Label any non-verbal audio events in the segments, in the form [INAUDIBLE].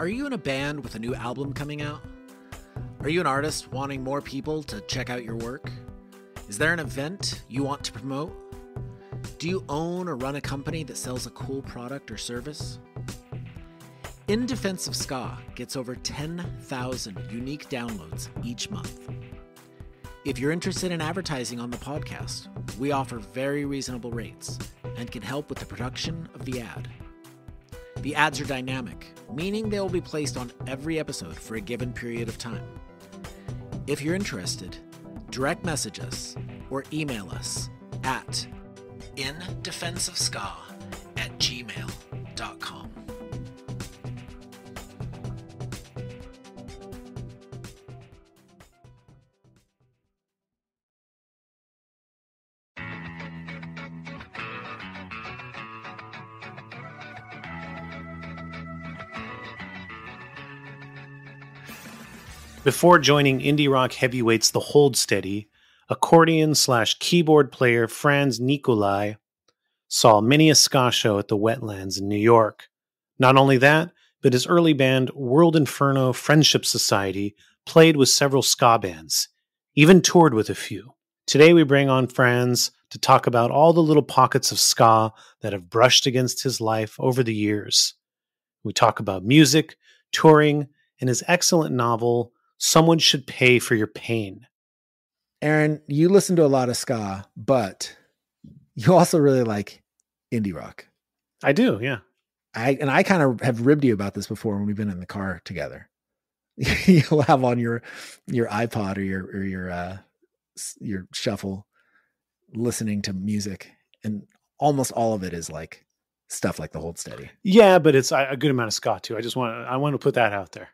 Are you in a band with a new album coming out? Are you an artist wanting more people to check out your work? Is there an event you want to promote? Do you own or run a company that sells a cool product or service? In Defense of Ska gets over 10,000 unique downloads each month. If you're interested in advertising on the podcast, we offer very reasonable rates and can help with the production of the ad. The ads are dynamic, meaning they will be placed on every episode for a given period of time. If you're interested, direct message us or email us at indefenseofska Before joining indie rock heavyweights The Hold Steady, accordion slash keyboard player Franz Nicolay saw many a ska show at the Wetlands in New York. Not only that, but his early band World Inferno Friendship Society played with several ska bands, even toured with a few. Today we bring on Franz to talk about all the little pockets of ska that have brushed against his life over the years. We talk about music, touring, and his excellent novel, Someone Should Pay for Your Pain. Aaron, you listen to a lot of ska, but you also really like indie rock. I do, yeah. I and I kind of have ribbed you about this before when we've been in the car together. [LAUGHS] You'll have on your your iPod or your or your uh your shuffle listening to music and almost all of it is like stuff like the hold steady. Yeah, but it's a good amount of ska too. I just want I want to put that out there.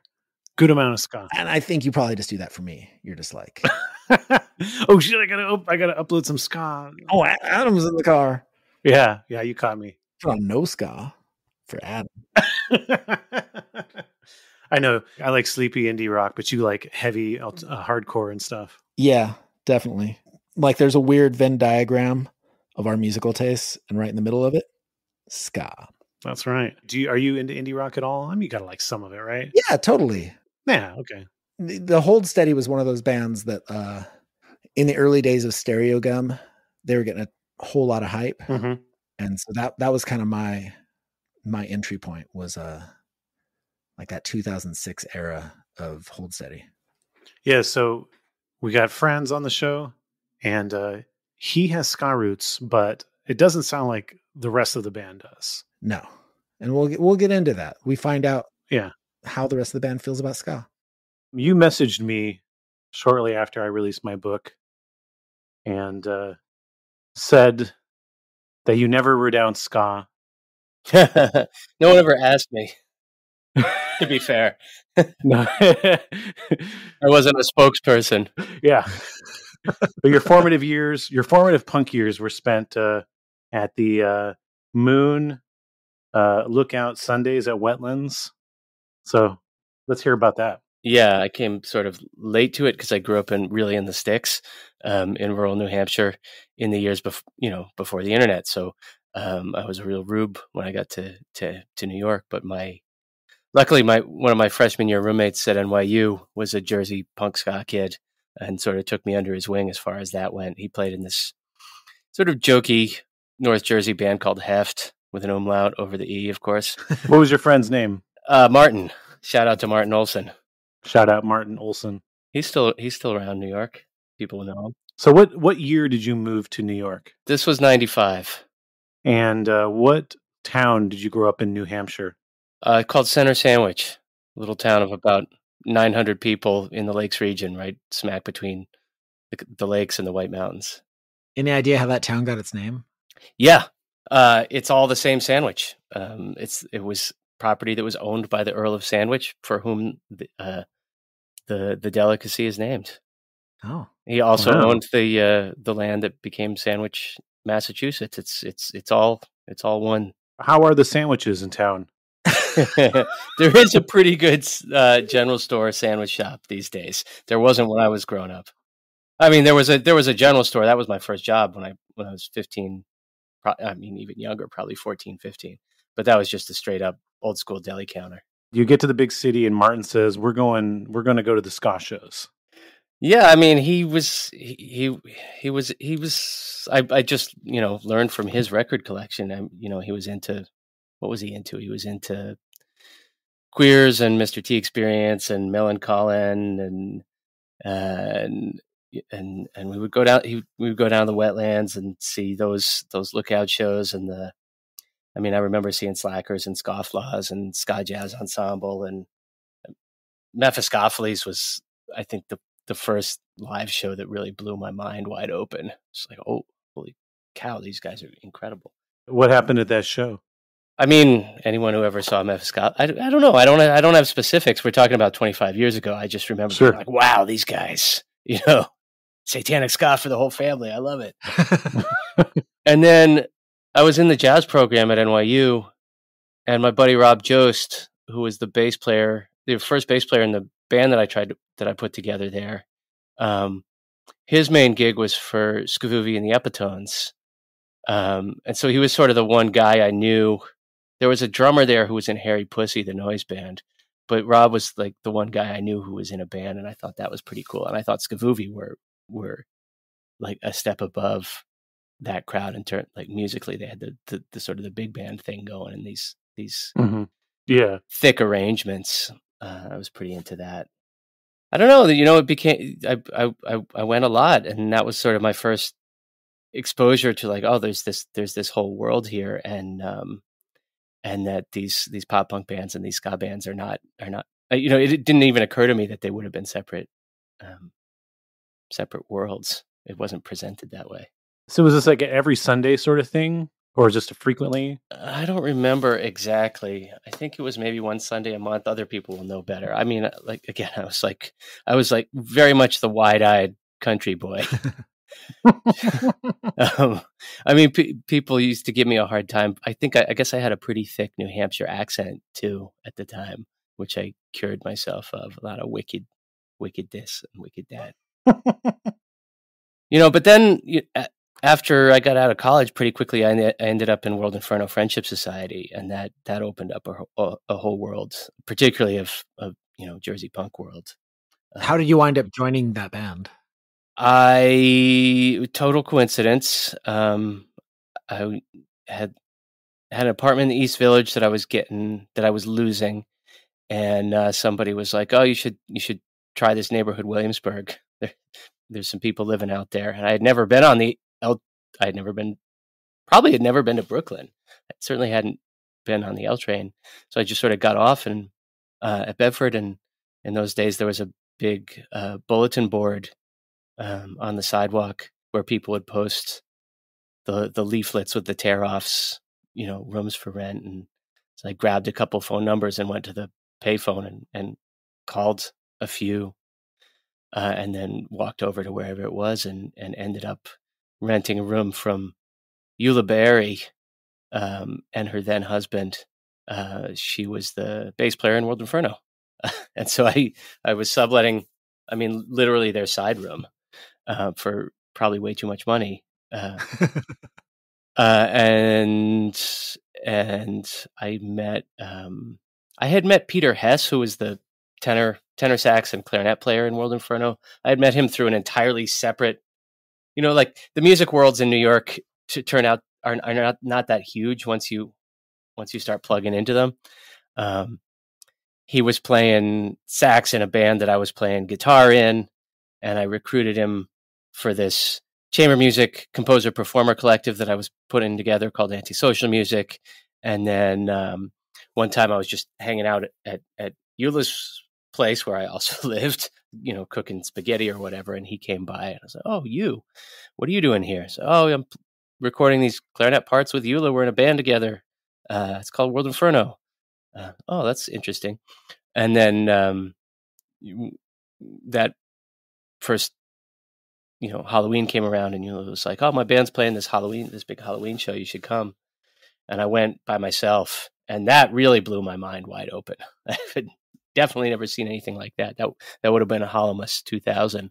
Good amount of ska. And I think you probably just do that for me. You're just like, [LAUGHS] oh shit! I gotta I gotta upload some ska. Oh, Adam's in the car. Yeah, yeah, you caught me. On no ska for Adam. [LAUGHS] I know. I like sleepy indie rock, but you like heavy uh, hardcore and stuff. Yeah, definitely. Like there's a weird Venn diagram of our musical tastes, and right in the middle of it, ska. That's right. Do you are you into indie rock at all? I mean, you gotta like some of it, right? Yeah, totally. Yeah, okay. The, the Hold Steady was one of those bands that, uh, in the early days of Stereogum, they were getting a whole lot of hype, mm-hmm. and so that that was kind of my my entry point was uh like that 2006 era of Hold Steady. Yeah, so we got Franz on the show, and uh, he has ska roots, but it doesn't sound like the rest of the band does. No, and we'll we'll get into that. We find out, yeah, how the rest of the band feels about ska. You messaged me shortly after I released my book, and uh, said that you never renounce ska. [LAUGHS] no one ever asked me. to be fair, [LAUGHS] [LAUGHS] no, I wasn't a spokesperson. Yeah, but your formative years, your formative punk years, were spent uh, at the uh, Moon uh, Lookout Sundays at Wetlands. So let's hear about that. Yeah, I came sort of late to it because I grew up in really in the sticks um, in rural New Hampshire in the years before you know before the internet. So um, I was a real rube when I got to, to to New York. But my luckily my one of my freshman year roommates at NYU was a Jersey punk ska kid and sort of took me under his wing as far as that went. He played in this sort of jokey North Jersey band called Heft with an umlaut over the e, of course. [LAUGHS] what was your friend's name? Uh, Martin. Shout out to Martin Olson. Shout out Martin Olson. He's still he's still around New York. People know him. So what what year did you move to New York? This was ninety five. And uh, what town did you grow up in New Hampshire? Uh, called Center Sandwich, little town of about nine hundred people in the Lakes region, right smack between the, the lakes and the White Mountains. Any idea how that town got its name? Yeah, uh, it's all the same sandwich. Um, it's it was property that was owned by the Earl of Sandwich, for whom the uh, the, the delicacy is named. Oh, he also wow. owned the uh, the land that became Sandwich, Massachusetts. It's it's it's all it's all one. How are the sandwiches in town? [LAUGHS] there is a pretty good uh, general store sandwich shop these days. There wasn't when I was growing up. I mean, there was a there was a general store. That was my first job when I when I was fifteen. Pro- I mean, even younger, probably 14, 15. But that was just a straight up old school deli counter. You get to the big city, and Martin says, "We're going. We're going to go to the ska shows." Yeah, I mean, he was he he, he was he was. I I just you know learned from his record collection. I, you know, he was into what was he into? He was into Queers and Mr. T Experience and Millencolin and and and and we would go down. He we would go down the wetlands and see those those lookout shows and the. I mean, I remember seeing Slackers and Scofflaws and Ska Jazz Ensemble and uh, Mephiskapheles was, I think, the the first live show that really blew my mind wide open. It's like, oh, holy cow, these guys are incredible. What um, happened at that show? I mean, anyone who ever saw Mephiskapheles, I, I don't know. I don't. I don't have specifics. We're talking about 25 years ago. I just remember Sure. like, wow, these guys, [LAUGHS] you know, satanic ska for the whole family. I love it. [LAUGHS] And then I was in the jazz program at NYU, and my buddy Rob Jost, who was the bass player, the first bass player in the band that I tried to, that I put together there, um, his main gig was for Skavoovie and the Epitones, um, and so he was sort of the one guy I knew. There was a drummer there who was in Harry Pussy, the noise band, but Rob was like the one guy I knew who was in a band, and I thought that was pretty cool. And I thought Skavoovie were were like a step above that crowd in turn like musically they had the, the the sort of the big band thing going and these these Mm-hmm. Yeah. thick arrangements uh, i was pretty into that i don't know you know it became I, I i went a lot and that was sort of my first exposure to like oh there's this there's this whole world here and um and that these these pop punk bands and these ska bands are not are not uh, you know it, it didn't even occur to me that they would have been separate um separate worlds it wasn't presented that way So was this like an every Sunday sort of thing, or just frequently? I don't remember exactly. I think it was maybe one Sunday a month. Other people will know better. I mean, [LAUGHS] like again, I was like, I was like very much the wide-eyed country boy. [LAUGHS] um, I mean, pe people used to give me a hard time. I think I, I guess I had a pretty thick New Hampshire accent too at the time, which I cured myself of. A lot of wicked, wicked this and wicked that. [LAUGHS] You know, but then you, after I got out of college, pretty quickly I, I ended up in World Inferno Friendship Society, and that that opened up a, a, a whole world, particularly of, of you know Jersey punk world. How did you wind up joining that band? I total coincidence. Um, I had had an apartment in the East Village that I was getting that I was losing, and uh, somebody was like, "Oh, you should you should try this neighborhood, Williamsburg. [LAUGHS] There's some people living out there." And I had never been on the L. I had never been, probably had never been to Brooklyn. I certainly hadn't been on the L train, so I just sort of got off and uh, at Bedford, and in those days there was a big uh, bulletin board um, on the sidewalk where people would post the the leaflets with the tear offs, you know, rooms for rent. And so I grabbed a couple phone numbers and went to the payphone and, and called a few, uh, and then walked over to wherever it was and, and ended up renting a room from Eula Berry um, and her then husband. Uh, she was the bass player in World Inferno. [LAUGHS] and so I, I was subletting, I mean, literally their side room uh, for probably way too much money. Uh, [LAUGHS] uh, and and I met um, I had met Peter Hess, who was the tenor tenor sax and clarinet player in World Inferno. I had met him through an entirely separate, you know, like the music worlds in New York to turn out are, are not not that huge once you once you start plugging into them. Um, he was playing sax in a band that I was playing guitar in, and I recruited him for this chamber music composer performer collective that I was putting together called Antisocial Music. And then um, one time I was just hanging out at, at, at Eula's place where I also [LAUGHS] lived, you know, cooking spaghetti or whatever. And he came by and I was like, Oh, you, what are you doing here? So, Oh, I'm recording these clarinet parts with Eula. We're in a band together. Uh, it's called World Inferno. Uh, oh, that's interesting. And then um, that first you know, Halloween came around and it was like, oh, my band's playing this Halloween, this big Halloween show. You should come. And I went by myself, and that really blew my mind wide open. [LAUGHS] I had definitely never seen anything like that. That that would have been a Hallowmas 2000.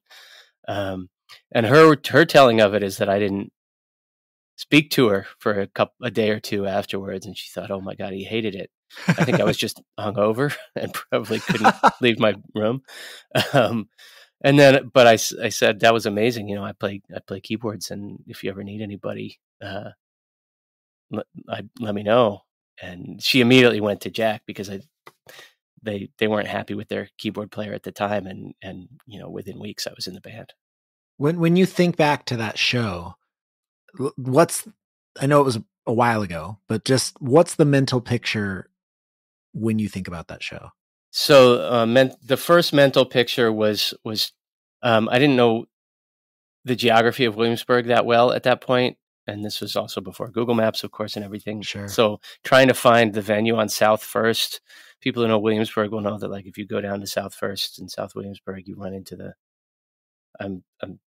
Um, and her her telling of it is that I didn't speak to her for a couple a day or two afterwards, and she thought, oh my god, he hated it. I think I was just [LAUGHS] hungover [LAUGHS] and probably couldn't [LAUGHS] leave my room. Um, and then, but I, I said that was amazing. You know, I play I play keyboards, and if you ever need anybody, uh, let, I, let me know. And she immediately went to Jack because I, they they weren't happy with their keyboard player at the time, and and you know within weeks I was in the band. When when you think back to that show, what's I know it was a while ago, but just what's the mental picture when you think about that show? So uh, men- the first mental picture was was um, I didn't know the geography of Williamsburg that well at that point, and this was also before Google Maps, of course, and everything. Sure. So trying to find the venue on South First, people who know Williamsburg will know that like if you go down to South First in South Williamsburg, you run into the. I'm I'm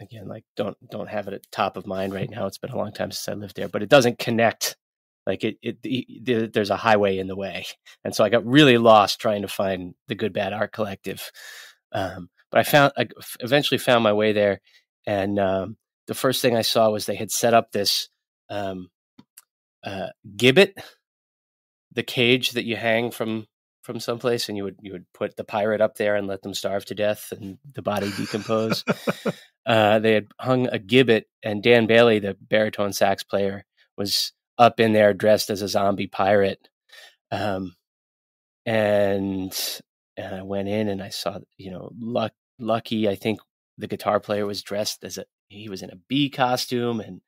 again like don't don't have it at top of mind right now. It's been a long time since I lived there, but it doesn't connect. Like it, it, it there's a highway in the way, and so I got really lost trying to find the Good Bad Art Collective. Um, but I found I eventually found my way there, and um, the first thing I saw was they had set up this um, uh, gibbet, the cage that you hang from from someplace, and you would you would put the pirate up there and let them starve to death and the body decompose. [LAUGHS] uh, they had hung a gibbet, and Dan Bailey, the baritone sax player, was up in there dressed as a zombie pirate. Um, and and I went in and I saw, you know, luck, Lucky. I think the guitar player was dressed as a he was in a bee costume and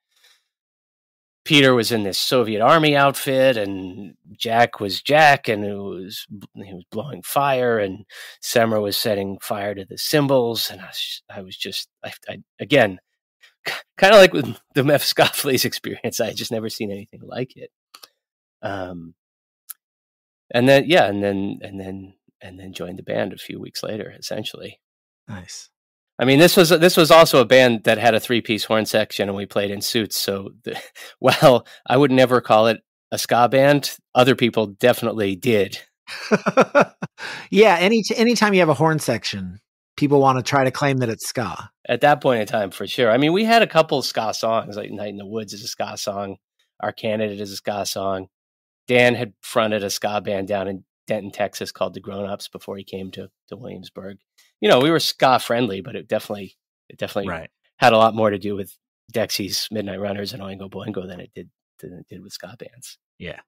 Peter was in this Soviet army outfit, and Jack was Jack, and it was he was blowing fire, and Semra was setting fire to the cymbals and I was, I was just, I, I again, kind of like with [LAUGHS] the Mephiskapheles experience, I had just never seen anything like it. Um, and then yeah, and then and then and then joined the band a few weeks later, essentially. Nice. I mean, this was this was also a band that had a three piece horn section, and we played in suits. So, the, [LAUGHS] well, I would never call it a ska band. Other people definitely did. [LAUGHS] yeah, any anytime you have a horn section, people want to try to claim that it's ska. At that point in time, for sure. I mean, we had a couple of ska songs, like "Night in the Woods" is a ska song. "Our Candidate" is a ska song. Dan had fronted a ska band down in Denton, Texas, called the Grown Ups before he came to to Williamsburg you know, we were ska friendly, but it definitely it definitely right. had a lot more to do with Dexy's Midnight Runners and Oingo Boingo than it did than it did with ska bands. Yeah.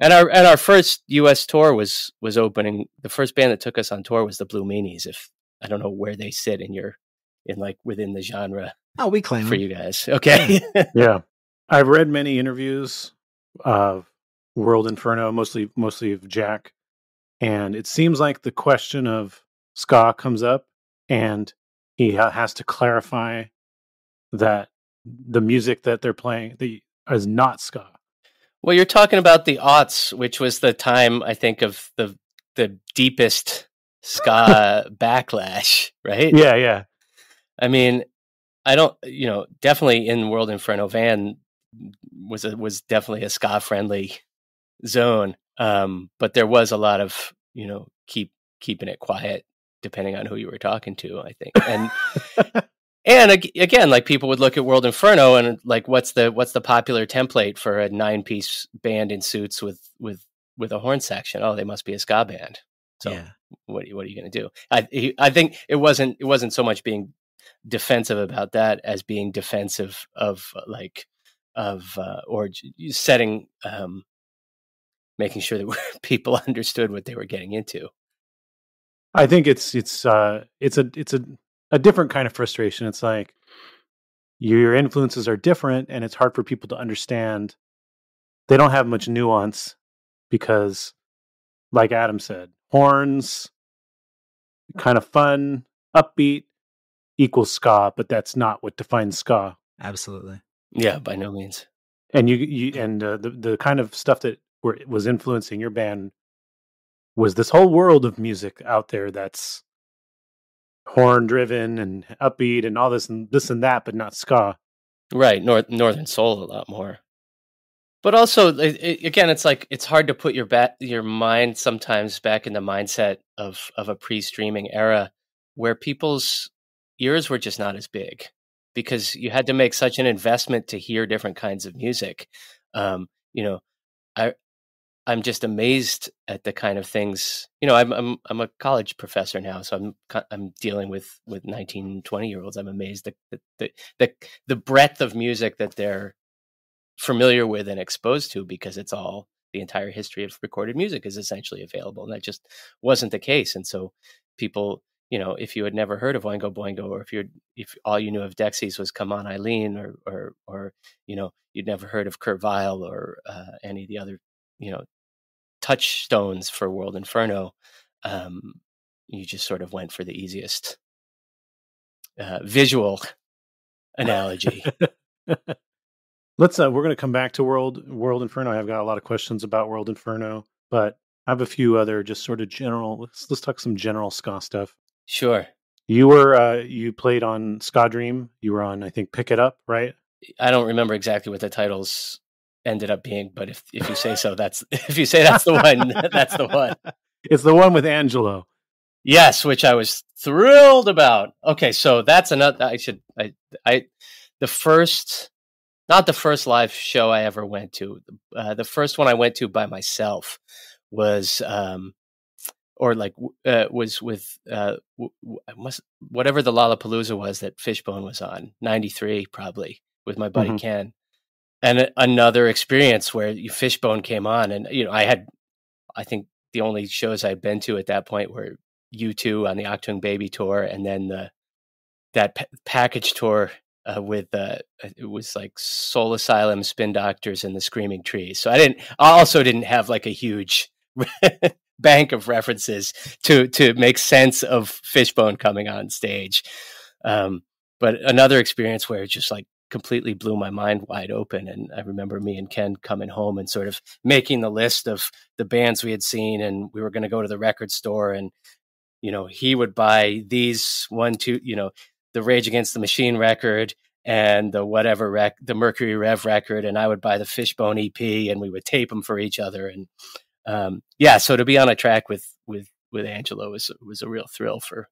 And our and our first US tour was was opening the first band that took us on tour was the Blue Meanies. If I don't know where they sit in your in like within the genre. Oh, we claim for them. you guys. Okay. yeah. I've read many interviews of World Inferno, mostly mostly of Jack. And it seems like the question of ska comes up and he has to clarify that the music that they're playing the, is not ska. Well, you're talking about the aughts, which was the time I think of the the deepest ska [LAUGHS] backlash, right? Yeah, yeah. I mean, I don't, you know, definitely in World Inferno Van was a, was definitely a ska friendly zone, um, but there was a lot of you know keep keeping it quiet depending on who you were talking to, I think. And and again, like people would look at World Inferno and like, what's the what's the popular template for a nine piece band in suits with with with a horn section? Oh, they must be a ska band. So yeah. what what are you going to do? I I think it wasn't it wasn't so much being defensive about that as being defensive of like of uh, or setting um, making sure that [LAUGHS] people understood what they were getting into. I think it's it's uh it's a it's a a different kind of frustration. It's like your influences are different and it's hard for people to understand. They don't have much nuance because like Adam said, horns kind of fun, upbeat equals ska, but that's not what defines ska. Absolutely. Yeah, by no means. And you you and uh, the the kind of stuff that were was influencing your band was this whole world of music out there that's horn driven and upbeat and all this and this and that, but not ska. Right, North Northern Soul a lot more. But also, it, it, again, it's like it's hard to put your bat, your mind sometimes back in the mindset of of a pre-streaming era where people's ears were just not as big because you had to make such an investment to hear different kinds of music. Um, you know, I I'm just amazed at the kind of things. You know, I'm I'm I'm a college professor now, so I'm I'm dealing with with 19, 20 year olds. I'm amazed at the the the, breadth of music that they're familiar with and exposed to because it's all the entire history of recorded music is essentially available, and that just wasn't the case. And so people you know, if you had never heard of Oingo Boingo, or if you're if all you knew of Dexys was Come On Eileen, or or or you know, you'd never heard of Kurt Weill or uh, any of the other you know touchstones for World Inferno, um, you just sort of went for the easiest uh, visual analogy. [LAUGHS] Let's. Uh, we're going to come back to World World Inferno. I've got a lot of questions about World Inferno, but I have a few other just sort of general. Let's let's talk some general ska stuff. Sure. You were uh, you played on Ska Dream. You were on I think Pick It Up, right? I don't remember exactly what the titles ended up being, but if if you say so, that's [LAUGHS] if you say that's the one, [LAUGHS] that's the one. [LAUGHS] It's the one with Angelo. Yes, which I was thrilled about. Okay, so that's another. I should I I the first, not the first live show I ever went to. Uh, the first one I went to by myself was um or like uh, was with uh, must, whatever the Lollapalooza was that Fishbone was on, 93 probably, with my buddy mm-hmm. Ken. And another experience where Fishbone came on, and you know, I had, I think the only shows I'd been to at that point were U2 on the Achtung Baby tour, and then the that p- package tour uh, with uh, it was like Soul Asylum, Spin Doctors, and the Screaming Trees. So I didn't, I also didn't have like a huge [LAUGHS] bank of references to to make sense of Fishbone coming on stage. Um, but another experience where it just like completely blew my mind wide open. And I remember me and Ken coming home and sort of making the list of the bands we had seen, and we were going to go to the record store, and you know he would buy these one, two, you know, the Rage Against the Machine record and the whatever rec, the Mercury Rev record, and I would buy the Fishbone EP, and we would tape them for each other, and um, yeah, so to be on a track with with with Angelo was was a real thrill for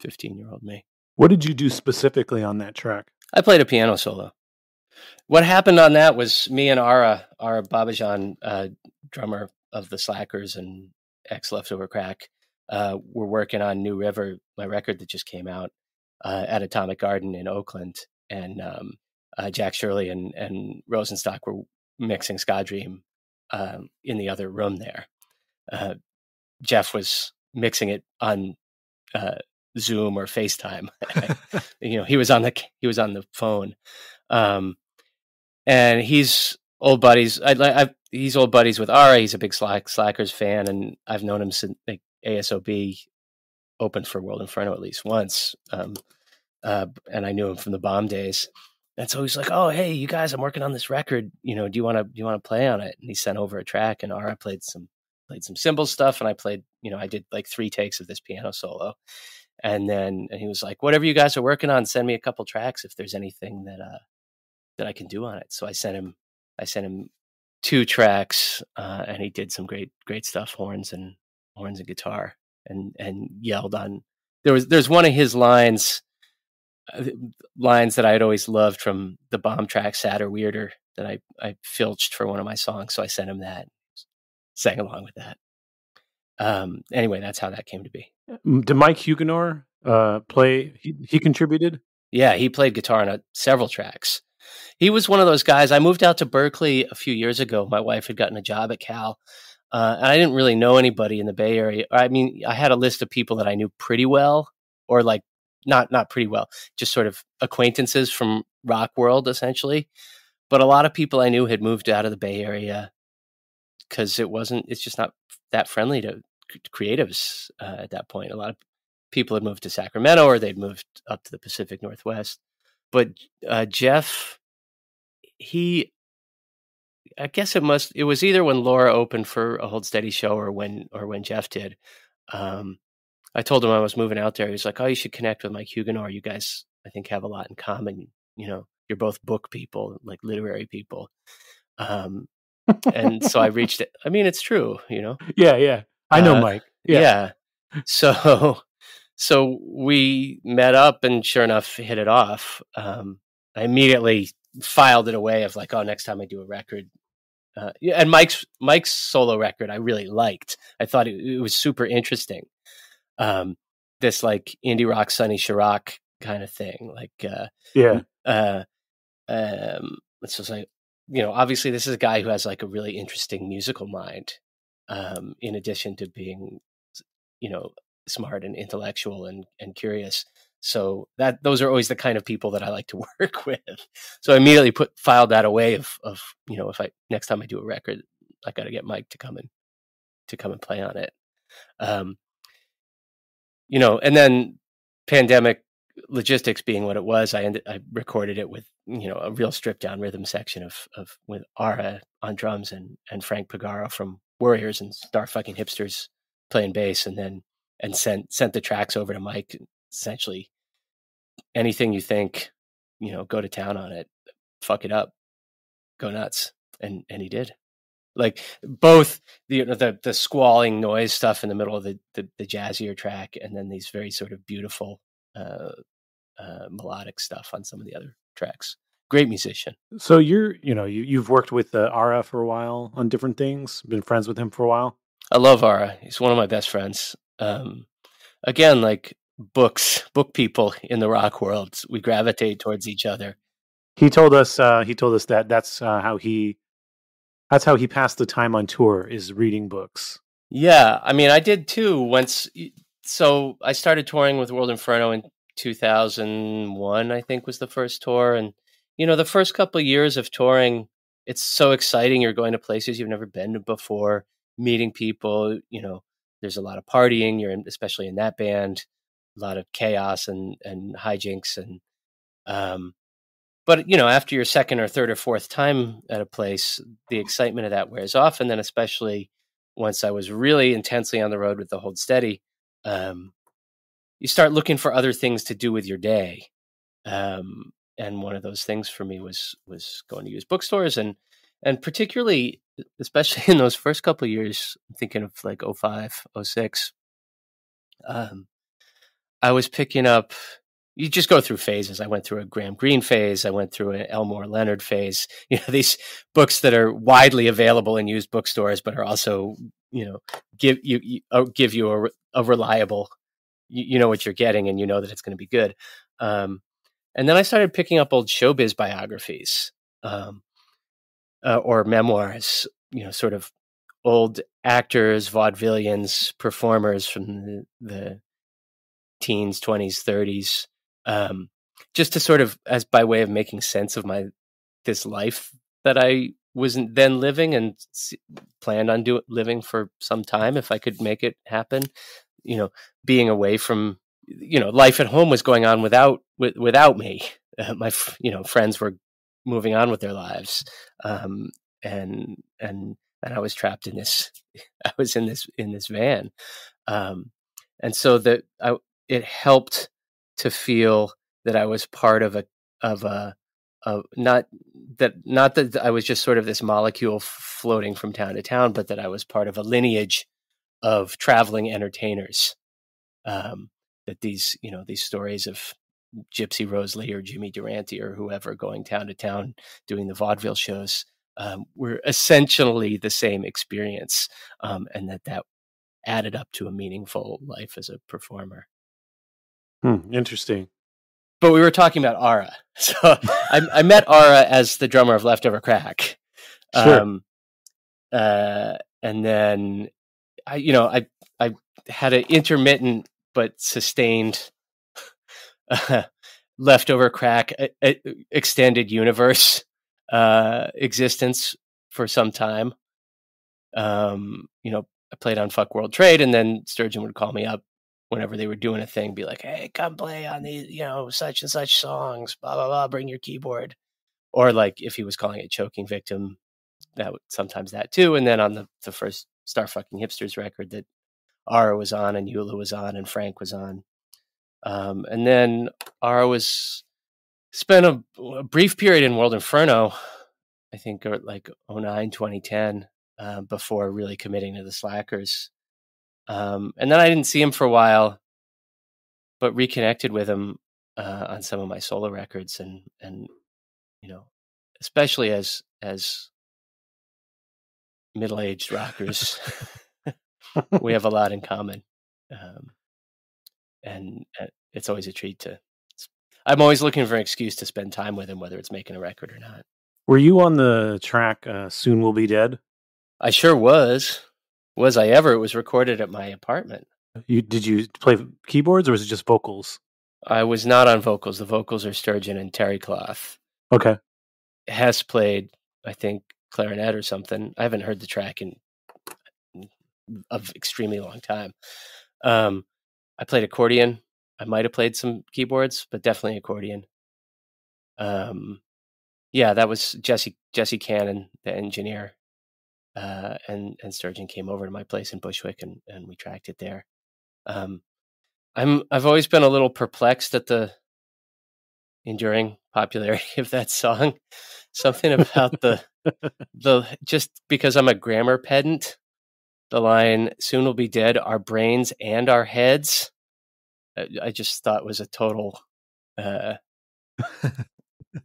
fifteen year old me. What did you do specifically on that track? I played a piano solo. What happened on that was me and Ara, Ara Babajian, uh, drummer of the Slackers and ex Leftover Crack, uh, were working on New River, my record that just came out uh, at Atomic Garden in Oakland, and um, uh, Jack Shirley and and Rosenstock were mixing Ska Dream um, in the other room there. Uh, Jeff was mixing it on uh, Zoom or FaceTime. [LAUGHS] you know, he was on the he was on the phone, um, and he's old buddies. I, I, he's old buddies with Ara. He's a big Slack, Slackers fan, and I've known him since like, ASOB opened for World Inferno at least once, um, uh, and I knew him from the bomb days. And so he's like, "Oh, hey, you guys, I'm working on this record. You know, do you want to do you want to play on it?" And he sent over a track, and Ara played some played some cymbal stuff, and I played, you know, I did like three takes of this piano solo, and then and he was like, "Whatever you guys are working on, send me a couple tracks if there's anything that uh that I can do on it." So I sent him I sent him two tracks, uh, and he did some great great stuff, horns and horns and guitar, and and yelled on. There was there's one of his lines uh, lines that I had always loved from the bomb track "Sadder Weirder" that I I filched for one of my songs. So I sent him that, sang along with that. Um, anyway, that's how that came to be. Did Mike Huguenor uh, play? He, he contributed. Yeah, he played guitar on a, several tracks. He was one of those guys. I moved out to Berkeley a few years ago. My wife had gotten a job at Cal, uh, and I didn't really know anybody in the Bay Area. I mean, I had a list of people that I knew pretty well, or like not not pretty well, just sort of acquaintances from rock world essentially. But a lot of people I knew had moved out of the Bay Area because it wasn't. It's just not that friendly to creatives uh, at that point. A lot of people had moved to Sacramento or they'd moved up to the Pacific Northwest. But uh, Jeff, he, I guess it must. It was either when Laura opened for a Hold Steady show or when or when Jeff did. Um, I told him I was moving out there. He was like, "Oh, you should connect with Mike Huguenor. You guys, I think, have a lot in common. You know, you're both book people, like literary people." Um, and so I reached it. I mean, it's true, you know. [LAUGHS] Yeah, yeah. I know uh, Mike. Yeah. yeah. [LAUGHS] So, so we met up, and sure enough, hit it off. Um, I immediately filed it away of like, oh, next time I do a record, Uh, and Mike's Mike's solo record I really liked. I thought it, it was super interesting. Um, this like indie rock, Sonny Sharrock kind of thing. Like, uh, Yeah. uh, um, let's just say, you know, obviously this is a guy who has like a really interesting musical mind. Um, in addition to being, you know, smart and intellectual and and curious. So that those are always the kind of people that I like to [LAUGHS] work with. So I immediately put filed that away of of you know if I next time I do a record, I got to get Mike to come and to come and play on it. Um, you know, and then pandemic logistics being what it was, I ended I recorded it with you know a real stripped down rhythm section of of with Ara on drums and and Frank Piegaro from Warriors and Star Fucking Hipsters playing bass, and then and sent sent the tracks over to Mike. Essentially, anything you think, you know, go to town on it, fuck it up, go nuts, and and he did. Like both the the the squalling noise stuff in the middle of the the, the jazzier track, and then these very sort of beautiful uh, uh, melodic stuff on some of the other tracks. Great musician. So you're, you know, you, you've worked with uh, Ara for a while on different things, been friends with him for a while. I love Ara. He's one of my best friends. Um, again, like books, [LAUGHS] book people in the rock world, we gravitate towards each other. He told us, uh, he told us that that's uh, how he, that's how he passed the time on tour is reading books. Yeah, I mean, I did too. Once, so I started touring with World Inferno in 2001. I think was the first tour, and you know, the first couple of years of touring, it's so exciting. You're going to places you've never been to before, meeting people. You know, there's a lot of partying. You're in, especially in that band, a lot of chaos and and hijinks and um. But you know, after your second or third or fourth time at a place, the excitement of that wears off, and then especially once I was really intensely on the road with the Hold Steady, um, you start looking for other things to do with your day. Um, and one of those things for me was was going to use bookstores and and particularly especially [LAUGHS] in those first couple years I'm thinking of like 05 06 um i was picking up you just go through phases. I went through a graham greene phase i went through an elmore leonard phase [LAUGHS] you know these books that are widely available in used bookstores but are also you know give you, you uh, give you a, a reliable you, you know what you're getting and you know that it's going to be good um and then I started picking up old showbiz biographies um, uh, or memoirs, you know, sort of old actors, vaudevillians, performers from the, the teens, 20s, 30s, um, just to sort of, as by way of making sense of my this life that I wasn't then living and planned on doing living for some time if I could make it happen. You know, being away from you know life at home was going on without with, without me. [LAUGHS] Uh, my you know friends were moving on with their lives. Um, and and and I was trapped in this [LAUGHS] I was in this in this van. Um, and so that I, it helped to feel that I was part of a of a of not that not that I was just sort of this molecule floating from town to town but that I was part of a lineage of traveling entertainers. Um, that these you know these stories of Gypsy Rose Lee or Jimmy Durante or whoever going town to town doing the vaudeville shows um, were essentially the same experience, um, and that that added up to a meaningful life as a performer. Hmm, interesting. But we were talking about Ara, [LAUGHS] so I, I, met Ara as the drummer of Leftover Crack, sure. um, uh, and then I, you know, I I had an intermittent but sustained [LAUGHS] uh, leftover crack uh, extended universe uh, existence for some time. Um, you know, I played on Fuck World Trade, and then Sturgeon would call me up whenever they were doing a thing, be like, "Hey, come play on these, you know, such and such songs, blah blah blah. Bring your keyboard." Or like if he was calling it "Choking Victim," that would, sometimes that too. And then on the the first Star Fucking Hipsters record that Ara was on and Eula was on and Frank was on. Um, and then Ara was spent a, a, brief period in World Inferno, I think like 09, 2010, uh, before really committing to the Slackers. Um, and then I didn't see him for a while, but reconnected with him uh, on some of my solo records, and and you know, especially as as middle-aged rockers. [LAUGHS] we have a lot in common, um, and uh, it's always a treat to. I'm always looking for an excuse to spend time with him, whether it's making a record or not. Were you on the track uh, "Soon We'll Be Dead"? I sure was. Was I ever? It was recorded at my apartment. You did you play keyboards or was it just vocals? I was not on vocals. The vocals are Sturgeon and Terry Cloth. Okay. Hess played, I think, clarinet or something. I haven't heard the track in of extremely long time. Um, I played accordion. I might have played some keyboards, but definitely accordion. Um, yeah, that was Jesse Jesse Cannon, the engineer, uh, and and Sturgeon came over to my place in Bushwick, and and we tracked it there. Um, I'm I've always been a little perplexed at the enduring popularity [LAUGHS] of that song. Something about the [LAUGHS] the just because I'm a grammar pedant, the line "soon will be dead, our brains and our heads." I, I just thought was a total. Uh,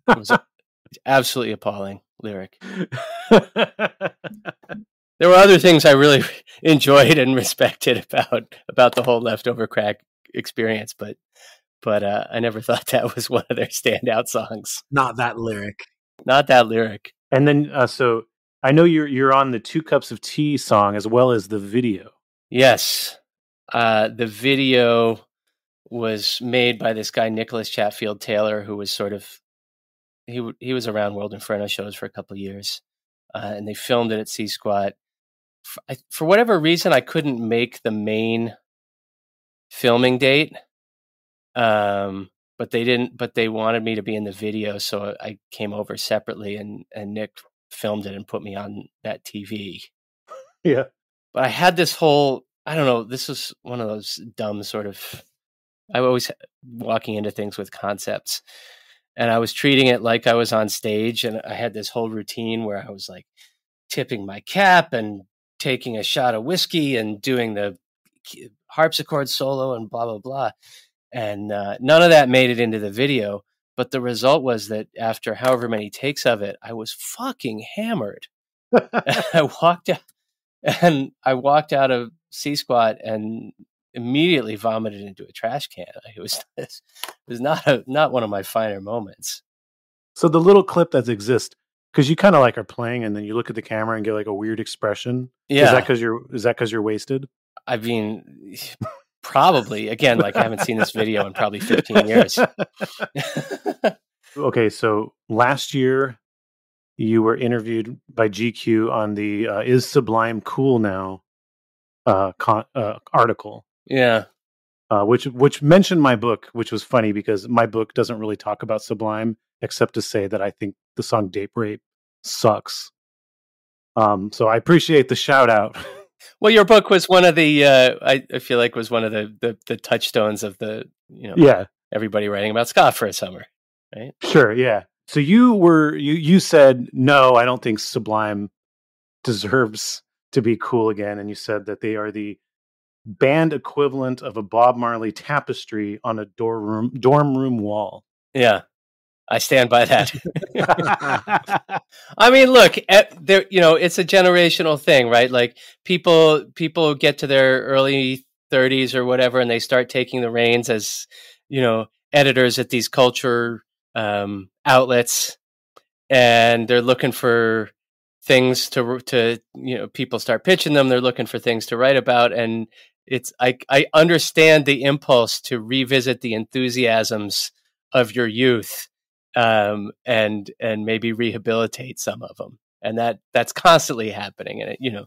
was [LAUGHS] absolutely appalling lyric. [LAUGHS] there were other things I really [LAUGHS] enjoyed and respected about about the whole leftover crack experience, but but uh, I never thought that was one of their standout songs. Not that lyric. Not that lyric. And then, uh, so I know you're you're on the Two Cups of Tea song as well as the video. Yes, uh, the video was made by this guy Nicholas Chatfield Taylor, who was sort of he he was around World Inferno shows for a couple years, uh, and they filmed it at C Squat. For, for whatever reason, I couldn't make the main filming date, um, but they didn't. But they wanted me to be in the video, so I came over separately, and and Nick filmed it and put me on that TV. Yeah, but I had this whole. I don't know. This was one of those dumb sort of. I always walking into things with concepts and I was treating it like I was on stage. And I had this whole routine where I was like tipping my cap and taking a shot of whiskey and doing the harpsichord solo and blah blah blah. And uh, none of that made it into the video. But the result was that after however many takes of it, I was fucking hammered. [LAUGHS] [LAUGHS] I walked out, and I walked out of C Squat, and immediately vomited into a trash can. [LAUGHS] It was it was not a, not one of my finer moments. So the little clip that exists because you kind of like are playing and then you look at the camera and get like a weird expression. Yeah, is that because you're is that because you're wasted? I mean, probably. Again, like I haven't seen this video in probably 15 years. [LAUGHS] okay, so last year you were interviewed by GQ on the uh, "Is Sublime Cool Now" uh, con- uh, article, yeah. Uh, which which mentioned my book, which was funny because my book doesn't really talk about Sublime except to say that I think the song "Date Rape" sucks. Um, so I appreciate the shout out. [LAUGHS] well, your book was one of the uh, I, I feel like was one of the, the the touchstones of the you know yeah everybody writing about ska for a summer, right? Sure, yeah. So you were you you said no, I don't think Sublime deserves to be cool again, and you said that they are the band equivalent of a Bob Marley tapestry on a dorm room dorm room wall. Yeah. I stand by that. [LAUGHS] [LAUGHS] I mean, look, there you know, it's a generational thing, right? Like people people get to their early 30s or whatever and they start taking the reins as, you know, editors at these culture um, outlets and they're looking for things to to you know people start pitching them they're looking for things to write about and it's I I understand the impulse to revisit the enthusiasms of your youth um, and and maybe rehabilitate some of them and that that's constantly happening and it, you know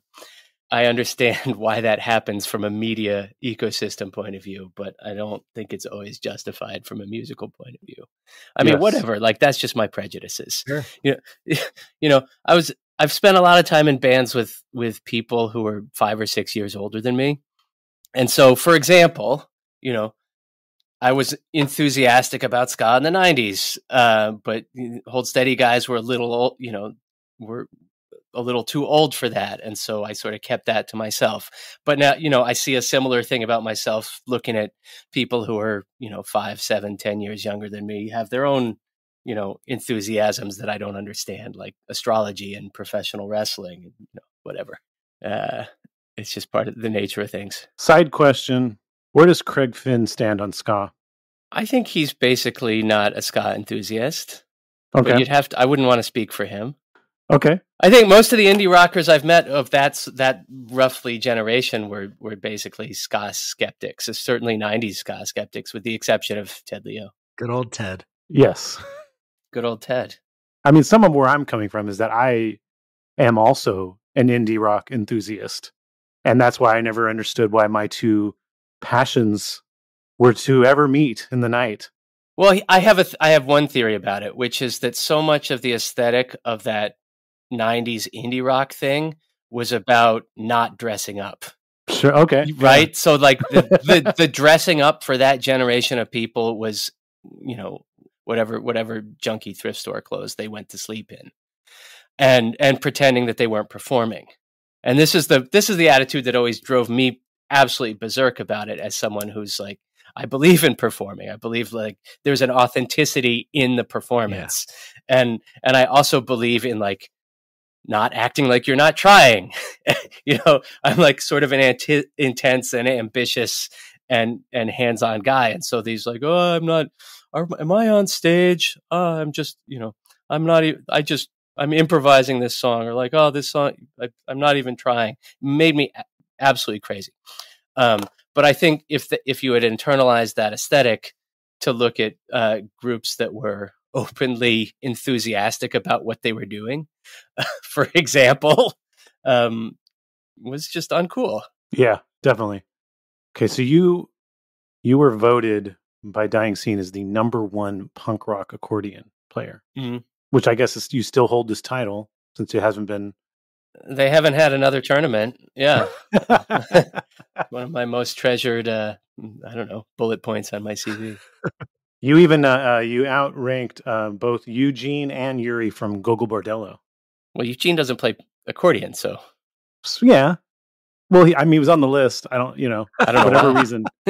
I understand [LAUGHS] why that happens from a media ecosystem point of view, but I don't think it's always justified from a musical point of view. I mean, whatever, like that's just my prejudices. Sure. You know, [LAUGHS] you know, I was I've spent a lot of time in bands with with people who are 5 or 6 years older than me. And so, for example, you know, I was enthusiastic about ska in the '90s, uh, but Hold Steady guys were a little, old, you know, were a little too old for that, and so I sort of kept that to myself. But now, you know, I see a similar thing about myself looking at people who are, you know, five, seven, ten years younger than me, have their own, you know, enthusiasms that I don't understand, like astrology and professional wrestling, and you know, whatever. Uh, it's just part of the nature of things. Side question: Where does Craig Finn stand on ska? I think he's basically not a ska enthusiast. Okay. But you'd have to. I wouldn't want to speak for him. Okay. I think most of the indie rockers I've met of that's that roughly generation were were basically ska skeptics. It's certainly '90s ska skeptics, with the exception of Ted Leo. Good old Ted. Yes. [LAUGHS] Good old Ted. I mean, some of where I'm coming from is that I am also an indie rock enthusiast. And that's why I never understood why my two passions were to ever meet in the night. Well, I have a th- I have one theory about it, which is that so much of the aesthetic of that '90s indie rock thing was about not dressing up. Sure. Okay. Right. Yeah. So, like the, the [LAUGHS] the dressing up for that generation of people was, you know, whatever whatever junky thrift store clothes they went to sleep in, and and pretending that they weren't performing. And this is the this is the attitude that always drove me absolutely berserk about it as someone who's like I believe in performing. I believe like there's an authenticity in the performance. Yeah. And and I also believe in like not acting like you're not trying. [LAUGHS] you know, I'm like sort of an anti- intense and ambitious and and hands-on guy and so these like, "Oh, I'm not are, am I on stage? Oh, I'm just, you know, I'm not even I just I'm improvising this song or like, "Oh, this song I, am not even trying." It made me absolutely crazy. Um, but I think if the, if you had internalized that aesthetic to look at uh, groups that were openly enthusiastic about what they were doing, [LAUGHS] for example, um, was just uncool. Yeah, definitely. Okay, so you you were voted by Dying Scene as the number one punk rock accordion player, mm-hmm. which I guess is, you still hold this title since it hasn't been they haven't had another tournament. Yeah. [LAUGHS] [LAUGHS] One of my most treasured, uh, I don't know, bullet points on my CV. You even uh, uh, you outranked uh, both Eugene and Yuri from Gogol Bordello. Well, Eugene doesn't play accordion, so, so yeah. Well, he, I mean, he was on the list. I don't, you know, I don't know whatever reason. [LAUGHS]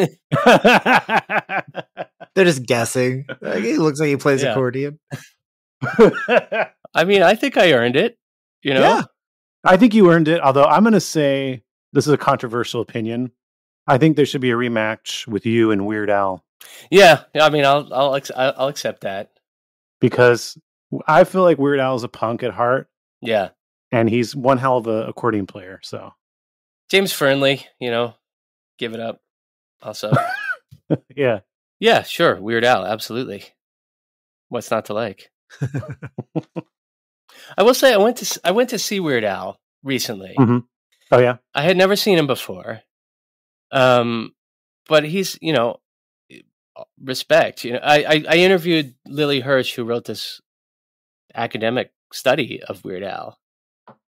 They're just guessing. Like, he looks like he plays Yeah. accordion. I mean, I think I earned it. You know, Yeah. I think you earned it. Although I'm going to say this is a controversial opinion. I think there should be a rematch with you and Weird Al yeah. I mean, I'll I'll I'll accept that. because I feel like Weird Al is a punk at heart, Yeah, and he's one hell of a accordion player. So James Fearnley, you know, give it up. Also, [LAUGHS] yeah, yeah, sure, Weird Al, absolutely. What's not to like? [LAUGHS] I will say, I went to I went to see Weird Al recently. Mhm. oh yeah, I had never seen him before. Um, but he's, you know, respect. You know, I, I, I interviewed Lily Hirsch, who wrote this academic study of Weird Al,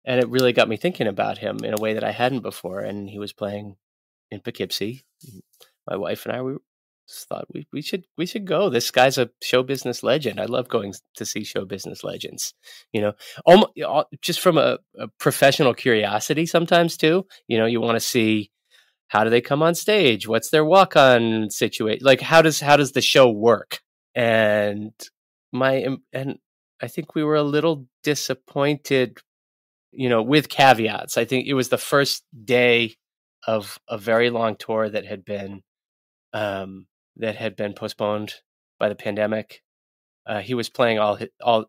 and it really got me thinking about him in a way that I hadn't before. And he was playing in Poughkeepsie. My wife and I we just thought we, we should we should go. This guy's a show business legend. I love going to see show business legends. You know, almost, just from a, a professional curiosity sometimes too. You know, you want to see how do they come on stage what's their walk on situation like how does how does the show work and my and i think we were a little disappointed you know with caveats i think it was the first day of a very long tour that had been um that had been postponed by the pandemic. Uh, he was playing all all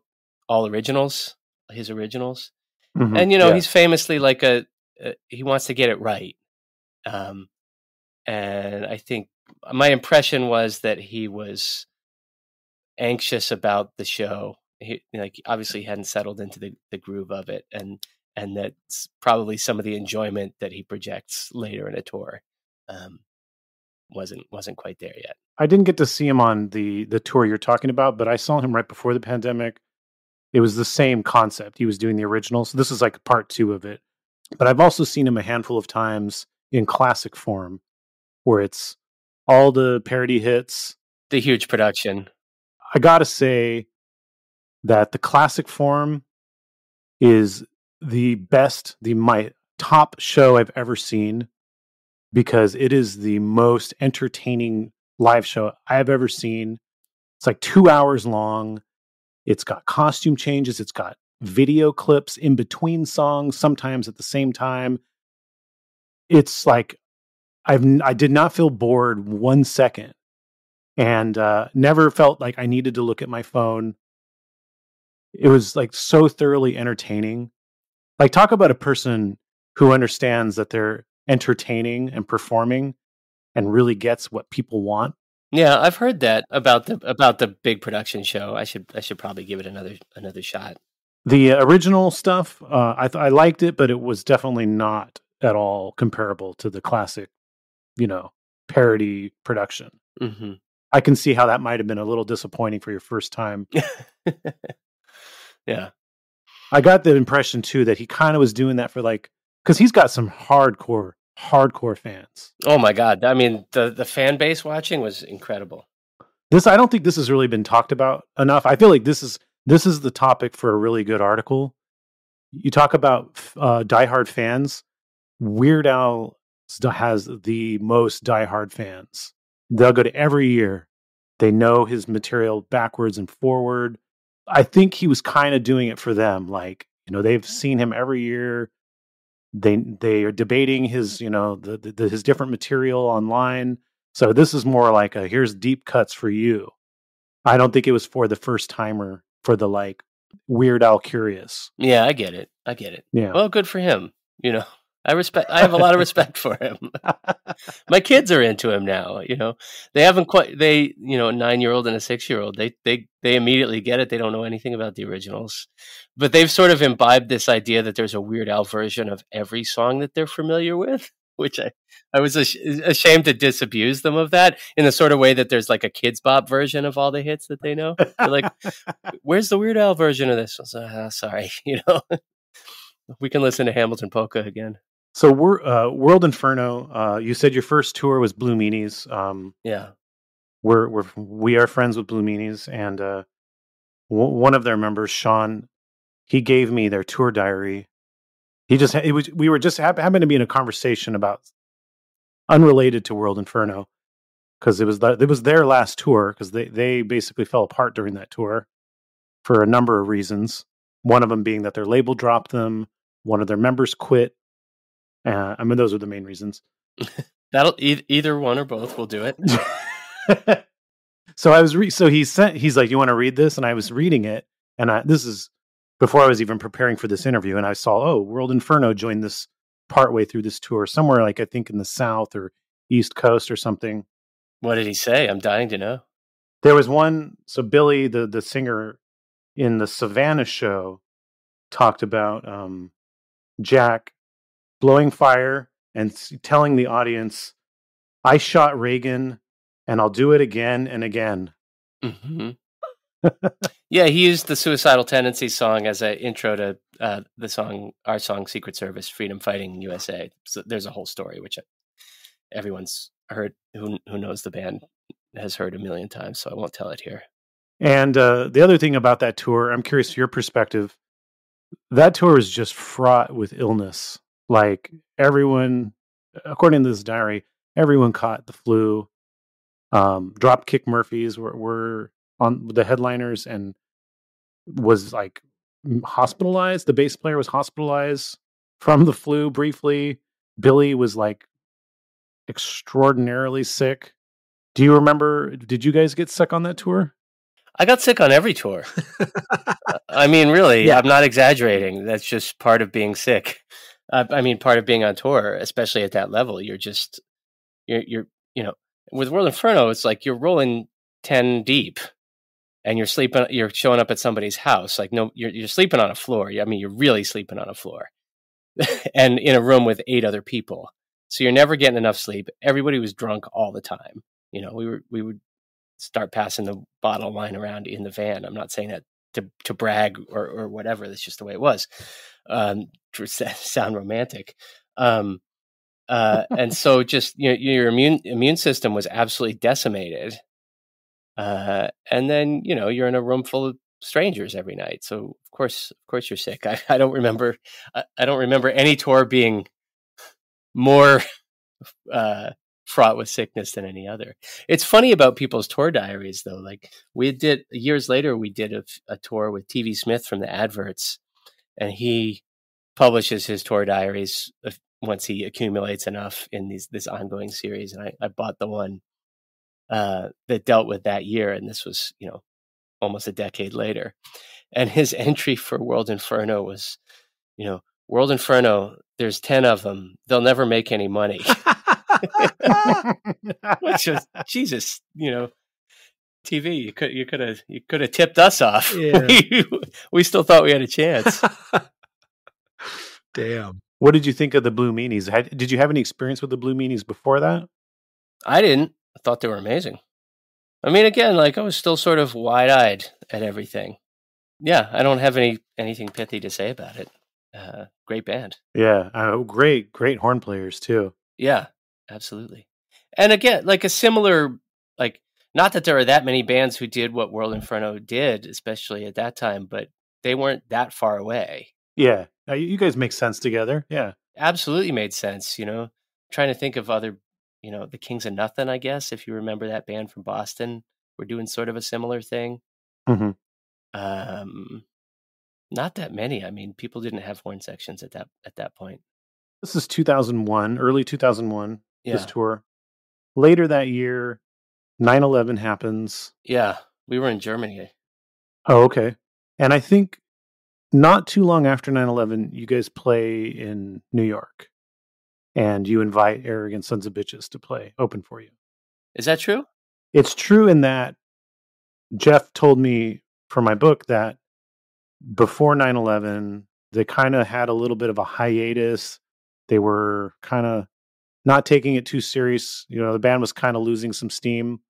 all originals his originals. Mhm. and you know Yeah. he's famously like a, a he wants to get it right. Um and i think my impression was that he was anxious about the show. He like obviously hadn't settled into the, the groove of it and and that's probably some of the enjoyment that he projects later in a tour um wasn't wasn't quite there yet I didn't get to see him on the the tour you're talking about, but I saw him right before the pandemic. It was the same concept. He was doing the original, so this is like part two of it. But I've also seen him a handful of times in classic form, where it's all the parody hits. the huge production I gotta say that the classic form is the best, the my top show I've ever seen because it is the most entertaining live show I've ever seen. It's like two hours long. It's got costume changes. It's got video clips in between songs, sometimes at the same time. It's like I've I did not feel bored one second, and uh, never felt like I needed to look at my phone. It was like so thoroughly entertaining. Like talk about a person who understands that they're entertaining and performing and really gets what people want. Yeah, I've heard that about the about the big production show. I should I should probably give it another another shot. The original stuff, uh, I th- I liked it, but it was definitely not at all comparable to the classic, you know, parody production. hmm I can see how that might have been a little disappointing for your first time. [LAUGHS] yeah. I got the impression too that he kind of was doing that for like because he's got some hardcore hardcore fans. Oh my god! I mean, the the fan base watching was incredible. This I don't think this has really been talked about enough. I feel like this is this is the topic for a really good article. You talk about uh, diehard fans. Weird Al has the most diehard fans. They'll go to every year. They know his material backwards and forward. I think he was kind of doing it for them. Like, you know, they've seen him every year. They they are debating his, you know, the, the his different material online. So this is more like a here's deep cuts for you. I don't think it was for the first timer for the like Weird Al curious. Yeah, I get it. I get it. Yeah. Well, good for him. You know, I respect. I have a lot of respect for him. [LAUGHS] My kids are into him now. You know, they haven't quite. They, you know, a nine year old and a six year old. They, they, they immediately get it. They don't know anything about the originals, but they've sort of imbibed this idea that there's a Weird Al version of every song that they're familiar with. [LAUGHS] Which I, I was ash- ashamed to disabuse them of that in the sort of way that there's like a Kidz Bop version of all the hits that they know. They're like, [LAUGHS] "Where's the Weird Al version of this?" I was like, "Ah, sorry, you know." we can listen to Hamilton Polka again. So we're uh, World Inferno. Uh, you said your first tour was Blue Meanies. Um, Yeah. we're we're we are friends with Blue Meanies, and uh, w- one of their members, Sean, he gave me their tour diary. He just it was we were just hap- happened to be in a conversation about unrelated to World Inferno because it was the, it was their last tour because they they basically fell apart during that tour for a number of reasons. One of them being that their label dropped them. One of their members quit. Uh, I mean, those are the main reasons. [LAUGHS] That'll e- either one or both will do it. [LAUGHS] so I was re- so he sent he's like, "You want to read this?" And I was reading it, and I this is before I was even preparing for this interview, and I saw, oh, World Inferno joined this partway through this tour, somewhere like I think in the South or East Coast or something. What did he say? I'm dying to know. There was one. So Billy, the the singer in the Savannah show, talked about um, Jack blowing fire and telling the audience, "I shot Reagan, and I'll do it again and again." hmm [LAUGHS] yeah, he used the Suicidal Tendencies song as an intro to uh, the song, our song, Secret Service, Freedom Fighting USA. So there's a whole story which everyone's heard who who knows the band has heard a million times. So I won't tell it here. And uh, the other thing about that tour, I'm curious your perspective. That tour is just fraught with illness. Like everyone, according to this diary, everyone caught the flu. Um, Dropkick Murphys were, were on the headliners and was like hospitalized. The bass player was hospitalized from the flu briefly. Billy was like extraordinarily sick. Do you remember? Did you guys get sick on that tour? I got sick on every tour. [LAUGHS] I mean, really, Yeah. I'm not exaggerating. That's just part of being sick. Uh, I mean, part of being on tour, especially at that level. You're just, you're, you're, you know, with World Inferno, it's like you're rolling ten deep, and you're sleeping. You're showing up at somebody's house. Like, no, you're you're sleeping on a floor. I mean, you're really sleeping on a floor, [LAUGHS] and in a room with eight other people. So you're never getting enough sleep. Everybody was drunk all the time. You know, we were we would start passing the bottle line around in the van. I'm not saying that to to brag or or whatever. That's just the way it was. Um, to [LAUGHS] sound romantic. Um, uh, and so just you know, your immune immune system was absolutely decimated. Uh, and then you know you're in a room full of strangers every night, so of course, of course, you're sick. [LAUGHS] I, I don't remember. I, I don't remember any tour being more uh, fraught with sickness than any other. It's funny about people's tour diaries, though. Like we did years later, we did a, a tour with TV Smith from the Adverts, and he publishes his tour diaries once he accumulates enough in these this ongoing series. And I, I bought the one uh, that dealt with that year, and this was you know almost a decade later. And his [LAUGHS] entry for World Inferno was, you know, World Inferno. There's ten of them. They'll never make any money. [LAUGHS] [LAUGHS] Which was Jesus, you know, TV. You could you could have you could have tipped us off. [LAUGHS] Yeah. we, we still thought we had a chance. [LAUGHS] Damn. What did you think of the Blue Meanies? Had, did you have any experience with the Blue Meanies before that? I didn't. I thought they were amazing. I mean, again, like I was still sort of wide eyed at everything. Yeah, I don't have any anything pithy to say about it. Uh, great band. Yeah, uh, great, great horn players too. Yeah, absolutely. And again, like a similar, like not that there are that many bands who did what World Inferno did, especially at that time, but they weren't that far away. Yeah, uh, you guys make sense together. Yeah, absolutely made sense. You know, trying to think of other, you know, the Kings of Nothing. I guess if you remember that band from Boston, we're doing sort of a similar thing. Mm-hmm. Um, not that many. I mean, people didn't have horn sections at that at that point. This is 2001, early 2001. Yeah. This tour. Later that year, 9/11 happens. Yeah, we were in Germany. Oh, okay. And I think not too long after 9/11, you guys play in New York, and you invite arrogant sons of bitches to play open for you. Is that true? It's true in that Jeff told me for my book that before 9/11, they kind of had a little bit of a hiatus. They were kind of not taking it too serious. You know, the band was kind of losing some steam,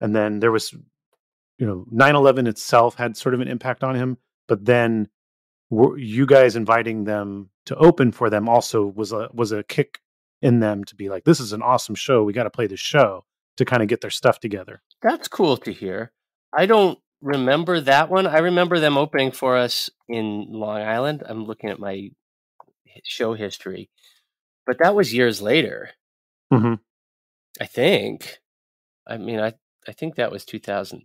and then there was, you know, 9/11 itself had sort of an impact on him. But then you guys inviting them to open for them also was a was a kick in them to be like, this is an awesome show. We got to play the show to kind of get their stuff together. That's cool to hear. I don't remember that one. I remember them opening for us in Long Island. I'm looking at my show history, but that was years later. Mm-hmm. I think. I mean, I I think that was 2000.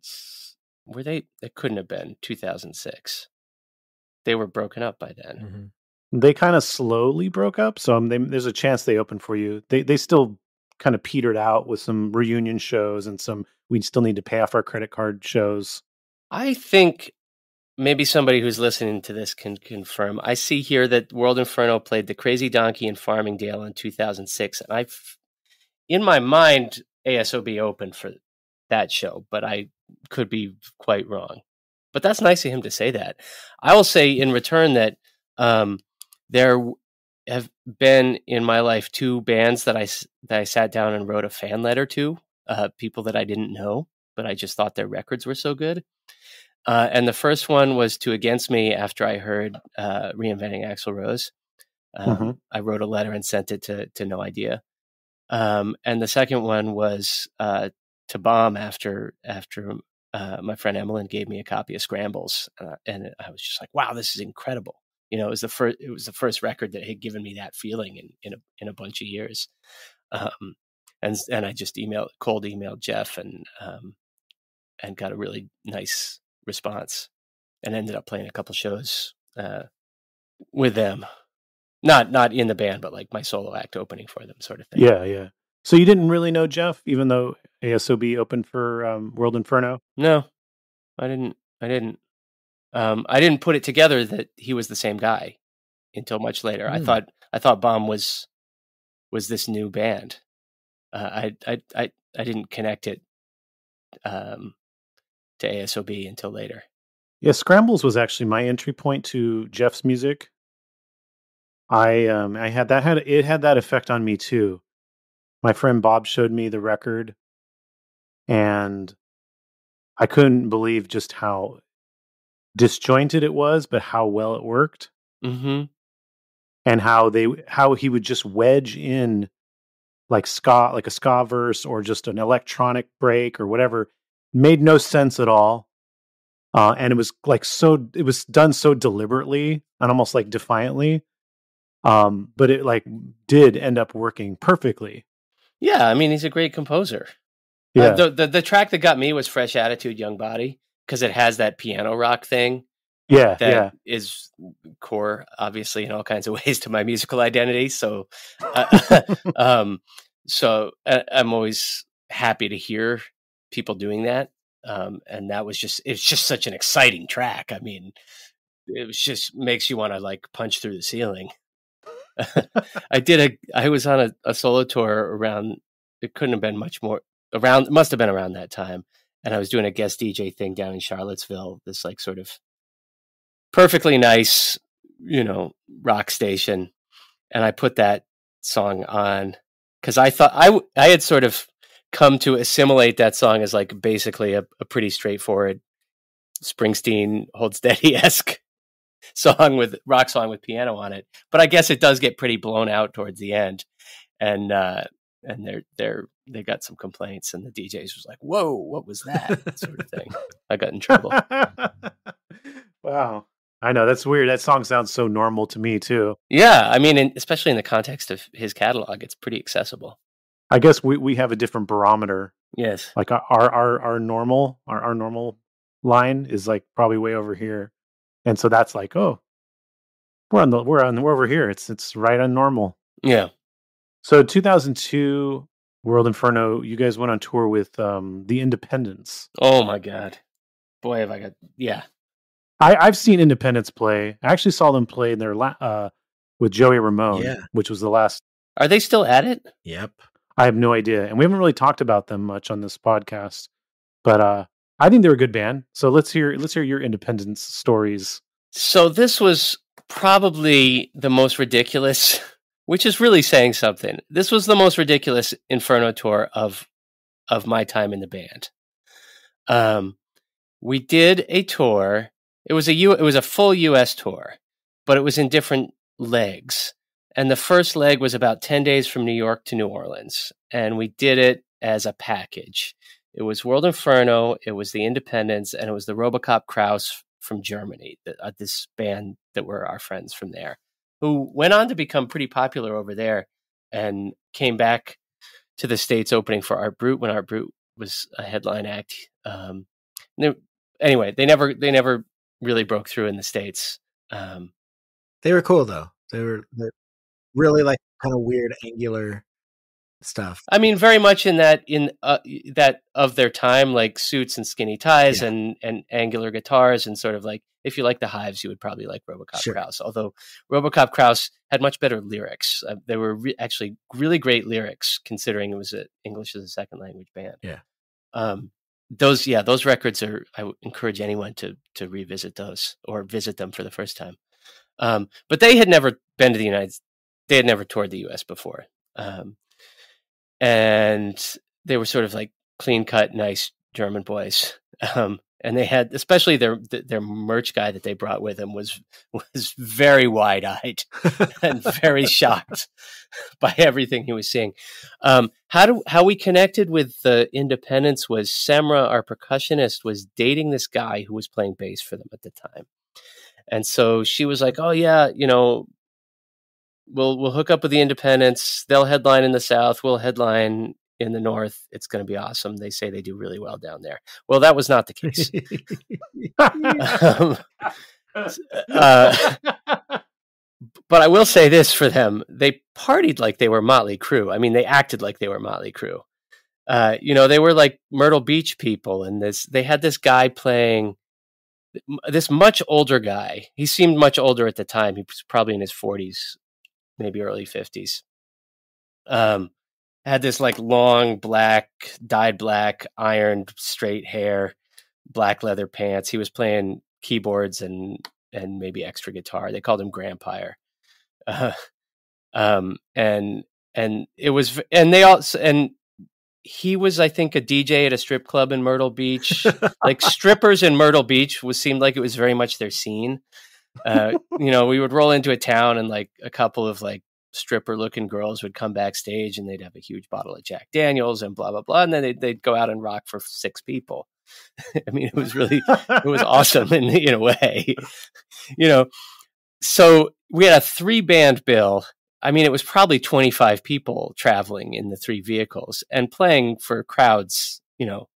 Were they? It couldn't have been 2006 they were broken up by then. Mm-hmm. They kind of slowly broke up, so um, they, there's a chance they open for you. They they still kind of petered out with some reunion shows and some we still need to pay off our credit card shows. I think maybe somebody who's listening to this can confirm. I see here that World Inferno played the Crazy Donkey in Farmingdale in 2006, and I, in my mind, ASOB opened for that show, but I could be quite wrong. But that's nice of him to say that. I will say in return that um, there have been in my life two bands that I that I sat down and wrote a fan letter to, uh, people that I didn't know, but I just thought their records were so good. Uh, and the first one was to Against Me after I heard uh, Reinventing Axl Rose. Um, mm-hmm. I wrote a letter and sent it to to No Idea. Um, and the second one was uh, to Bomb after after uh, my friend Emmeline gave me a copy of Scrambles, uh, and I was just like, "Wow, this is incredible!" You know, it was the first it was the first record that had given me that feeling in in a in a bunch of years. Um, and and I just emailed cold emailed Jeff and um, and got a really nice response, and ended up playing a couple shows uh, with them. Not not in the band, but like my solo act opening for them, sort of thing. Yeah, yeah. So you didn't really know Jeff, even though ASOB open for um, World Inferno? No, I didn't. I didn't. Um, I didn't put it together that he was the same guy until much later. Mm. I hmm. thought I thought Bomb was was this new band. Uh, I, I I I didn't connect it um, to ASOB until later. Yeah, Scrambles was actually my entry point to Jeff's music. I um I had that had it had that effect on me too my friend Bob showed me the record and I couldn't believe just how disjointed it was, but how well it worked. Mm-hmm. And how they how he would just wedge in like ska like a ska verse or just an electronic break or whatever made no sense at all. Uh, and it was like so it was done so deliberately and almost like defiantly. Um, but it like did end up working perfectly. Yeah, I mean he's a great composer. Uh, yeah. Uh, the, the the track that got me was Fresh Attitude, Young Body because it has that piano rock thing Yeah, that yeah. is core, obviously, in all kinds of [LAUGHS] ways to my musical identity. So, uh, [LAUGHS] [LAUGHS] um, so uh, I'm always happy to hear people doing that. Um, and that was just it's just such an exciting track. I mean, it was just makes you want to like punch through the ceiling. I did a I was on a, a solo tour around it couldn't have been much more around must have been around that time and I was doing a guest DJ thing down in Charlottesville this like sort of perfectly nice you know rock station and I put that song on cuz I thought I I had sort of come to assimilate that song as like basically a, a pretty straightforward Springsteen holds steady esque [LAUGHS] song with rock song with piano on it. But I guess it does get pretty blown out towards the end, and uh, and they're they're they got some complaints, and the DJs was like, "Whoa, what was that?" [LAUGHS] sort of thing. I got in trouble. [LAUGHS] wow. I know that's weird. That song sounds so normal to me too. Yeah, I mean, especially in the context of his catalog, it's pretty accessible. I guess we, we have a different barometer. Yes, like our our our normal our, our normal line is like probably way over here, and so that's like oh, we're on the we're on we're over here. It's it's right on normal. Yeah. So 2002 World Inferno, you guys went on tour with um the Independents. Oh my god, boy, have I got yeah. I I've seen Independents play. I actually saw them play in their la- uh with Joey Ramone, Yeah. which was the last. Are they still at it? Yep. I have no idea, and we haven't really talked about them much on this podcast. But uh I think they're a good band. So let's hear let's hear your Independents stories. So this was probably the most ridiculous, which is really saying something. This was the most ridiculous Inferno tour of of my time in the band. Um, we did a tour. It was a U, it was a full U.S. tour, but it was in different legs. And the first leg was about ten days from New York to New Orleans, and we did it as a package. It was World Inferno, it was the Independents, and it was the Robocop Kraus from Germany, uh, this band that were our friends from there, who went on to become pretty popular over there and came back to the States opening for Art Brut when Art Brut was a headline act. Um, they- anyway, they never they never really broke through in the States. Um, They were cool though. They were really like kind of weird angular stuff. I mean, very much in that in uh, that of their time, like suits and skinny ties Yeah. and and angular guitars, and sort of like if you like the Hives, you would probably like RoboCop Sure. Kraus. Although RoboCop Kraus had much better lyrics. Uh, they were re- actually really great lyrics, considering it was a English as a second language band. Yeah. Um, those yeah, those records are. I would encourage anyone to to revisit those or visit them for the first time. Um, but they had never been to the United. They had never toured the U.S. before. Um, and they were sort of like clean cut, nice German boys. Um, and they had, especially their their merch guy that they brought with them was was very wide eyed [LAUGHS] and very shocked [LAUGHS] by everything he was seeing. Um, how do how we connected with the Independents was Semra, our percussionist, was dating this guy who was playing bass for them at the time, and so she was like, "Oh yeah, you know." We'll we'll hook up with the Independents. They'll headline in the South. We'll headline in the North. It's going to be awesome. They say they do really well down there. Well, that was not the case. [LAUGHS] [LAUGHS] um, uh, but I will say this for them: they partied like they were Motley Crue. I mean, they acted like they were Motley Crue. Uh, you know, they were like Myrtle Beach people, and this they had this guy playing this much older guy. He seemed much older at the time. He was probably in his forties, maybe early fifties. Um, had this like long black, dyed black, ironed straight hair, black leather pants. He was playing keyboards and and maybe extra guitar. They called him Grandpire. Uh, um, and and it was and they all and he was I think a DJ at a strip club in Myrtle Beach. like strippers in Myrtle Beach was seemed like it was very much their scene. Uh, you know, we would roll into a town and like a couple of like stripper looking girls would come backstage and they'd have a huge bottle of Jack Daniels and blah blah blah, and then they'd, they'd go out and rock for six people. [LAUGHS] I mean, it was really [LAUGHS] it was awesome in in a way, [LAUGHS] you know. So we had a three band bill. I mean, it was probably twenty five people traveling in the three vehicles and playing for crowds. You know,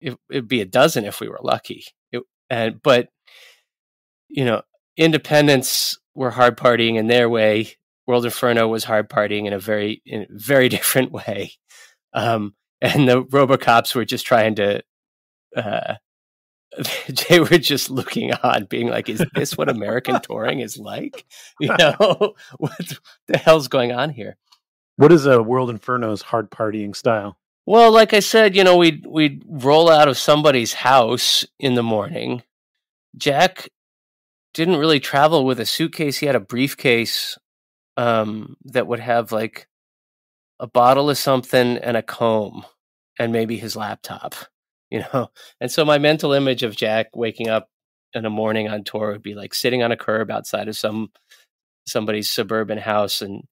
it, it'd be a dozen if we were lucky. It, and but you know, Independents were hard partying in their way. World Inferno was hard partying in a very, in a very [LAUGHS] different way. Um, and the Robocops were just trying to, uh, [LAUGHS] they were just looking on, being like, "Is this what American touring is like? You [LAUGHS] know, what the hell's going on here?" What is a World Inferno's hard partying style? Well, like I said, you know, we'd we'd roll out of somebody's house in the morning. Jack didn't really travel with a suitcase. He had a briefcase um, that would have like a bottle of something and a comb and maybe his laptop, [LAUGHS] you know. And so my mental image of Jack waking up in the morning on tour would be like sitting on a curb outside of some somebody's suburban house and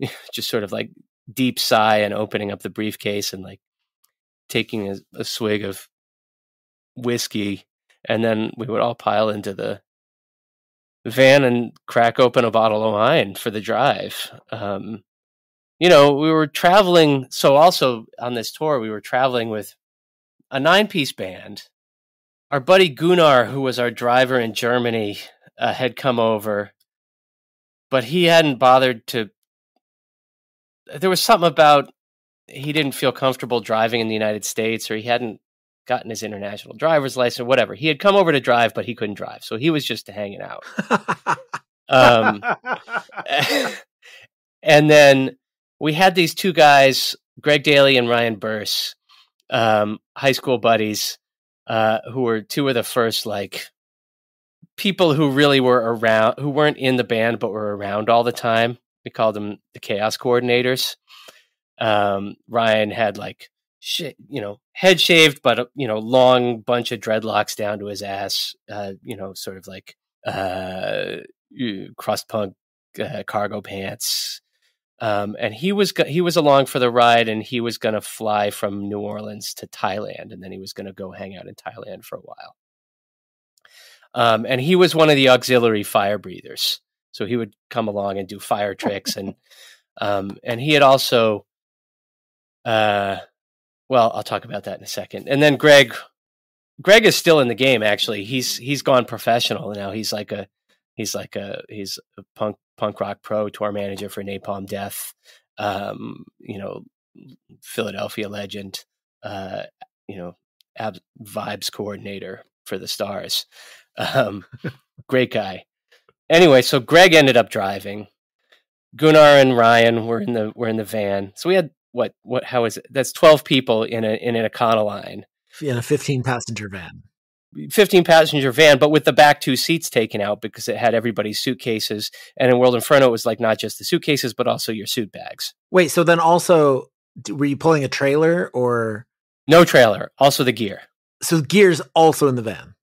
[LAUGHS] just sort of like deep sigh and opening up the briefcase and like taking a, a swig of whiskey and then we would all pile into the van and crack open a bottle of wine for the drive. Um, you know, we were traveling. So, also on this tour, we were traveling with a nine piece band. Our buddy Gunnar, who was our driver in Germany, uh, had come over, but he hadn't bothered to. There was something about he didn't feel comfortable driving in the United States, or he hadn't gotten his international driver's license, or whatever. He had come over to drive, but he couldn't drive, so he was just hanging out. [LAUGHS] um, [LAUGHS] and then we had these two guys, Greg Daly and Ryan Burse, um, high school buddies, uh, who were two of the first like people who really were around, who weren't in the band but were around all the time. We called them the chaos coordinators. Um, Ryan had like shit, you know, head shaved, but uh, you know, long bunch of dreadlocks down to his ass. Uh, you know, sort of like uh, crust punk uh, cargo pants. Um, and he was go- he was along for the ride, and he was going to fly from New Orleans to Thailand, and then he was going to go hang out in Thailand for a while. Um, and he was one of the auxiliary fire breathers, so he would come along and do fire tricks, and [LAUGHS] um, and he had also uh, well, I'll talk about that in a second. And then Greg, Greg is still in the game. Actually, he's he's gone professional now. He's like a he's like a he's a punk punk rock pro tour manager for Napalm Death. Um, you know, Philadelphia legend. Uh, you know, ab- vibes coordinator for the Stars. Um, great guy. Anyway, so Greg ended up driving. Gunnar and Ryan were in the were in the van. So we had what what how is it? That's twelve people in a in an Econoline in a fifteen passenger van. 15 passenger van, but with the back two seats taken out because it had everybody's suitcases. And in World Inferno, it was like not just the suitcases, but also your suit bags. Wait, so then also, were you pulling a trailer or? No trailer, also the gear. So gear's also in the van?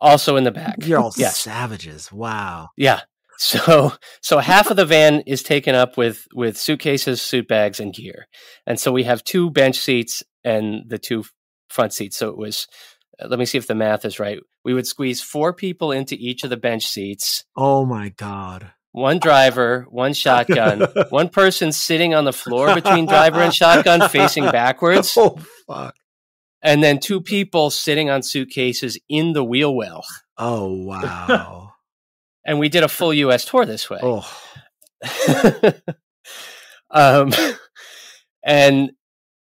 Also in the back. You're all yes. savages. Wow. Yeah. So so half of the van is taken up with with suitcases, suit bags, and gear, and so we have two bench seats and the two front seats. So it was. Uh, let me see if the math is right. We would squeeze four people into each of the bench seats. Oh my god! One driver, one shotgun, [LAUGHS] one person sitting on the floor between driver and shotgun, facing backwards. [LAUGHS] Oh fuck! And then two people sitting on suitcases in the wheel well. Oh wow! And we did a full U.S. tour this way. Oh. [LAUGHS] um, and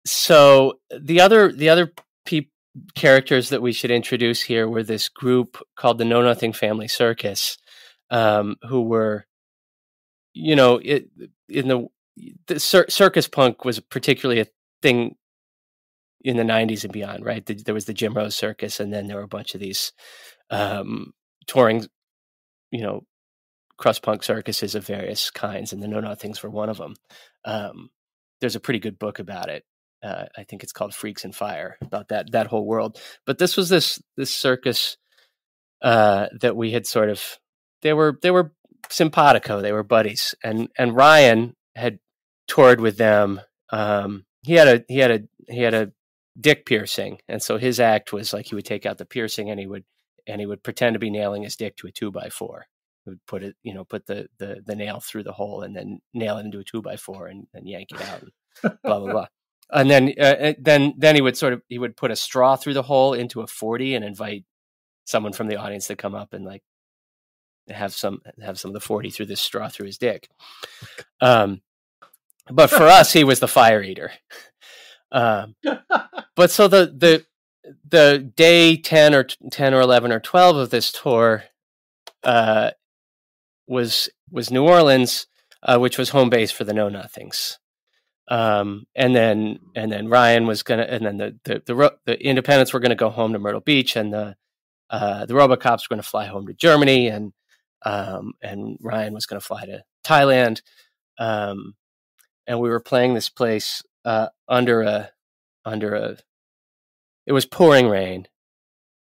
so the other the other pe- characters that we should introduce here were this group called the Know Nothing Family Circus, um, who were, you know, it, in the the cir- circus punk was particularly a thing in the 90s and beyond right the, there was the jim rose circus and then there were a bunch of these um, touring you know, crust punk circuses of various kinds, and the No Know Nothings were one of them. Um, there's a pretty good book about it. Uh, I think it's called Freaks and Fire about that that whole world. But this was this this circus uh, that we had sort of they were they were simpatico, they were buddies, and and Ryan had toured with them. Um, he had a he had a he had a dick piercing, and so his act was like he would take out the piercing and he would and he would pretend to be nailing his dick to a two by four. He would put it, you know, put the the, the nail through the hole and then nail it into a two by four and then yank it out. And blah blah blah. [LAUGHS] And then uh, then then he would sort of he would put a straw through the hole into a forty and invite someone from the audience to come up and like have some have some of the forty through this straw through his dick. Um, but for us, he was the fire eater. [LAUGHS] Um, but so the the the day ten or ten or eleven or twelve of this tour uh, was was New Orleans, uh, which was home base for the Know Nothings. Um, and then and then Ryan was gonna, and then the the the, the Independents were gonna go home to Myrtle Beach, and the uh, the RoboCops were gonna fly home to Germany, and um, and Ryan was gonna fly to Thailand. Um, and we were playing this place uh, under a under a. It was pouring rain.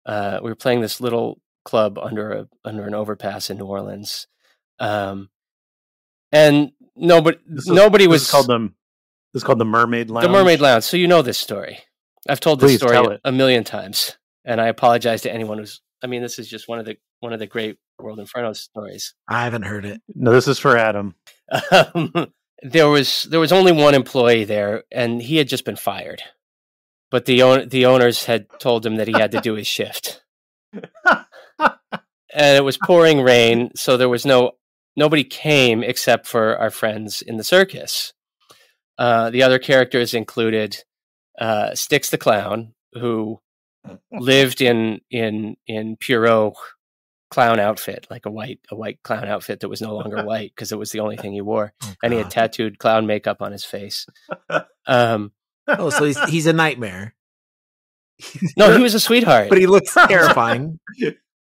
Uh, we were playing this little club under a under an overpass in New Orleans, um, and nobody This is- nobody this was is called the this is called the Mermaid Lounge. the Mermaid Lounge. So you know this story. I've told this Please story a million times, and I apologize to anyone who's. I mean, this is just one of the one of the great World Inferno stories. I haven't heard it. No, this is for Adam. [LAUGHS] Um, there was there was only one employee there, and he had just been fired. But the own, the owners had told him that he had to do his shift, and it was pouring rain, so there was no nobody came except for our friends in the circus. Uh, the other characters included uh, Sticks the clown, who lived in in in Pierrot clown outfit, like a white a white clown outfit that was no longer white because it was the only thing he wore, [LAUGHS] Oh, and he had tattooed clown makeup on his face. Um, oh, so he's he's a nightmare. no, he [LAUGHS] was a sweetheart. but he looks [LAUGHS] terrifying.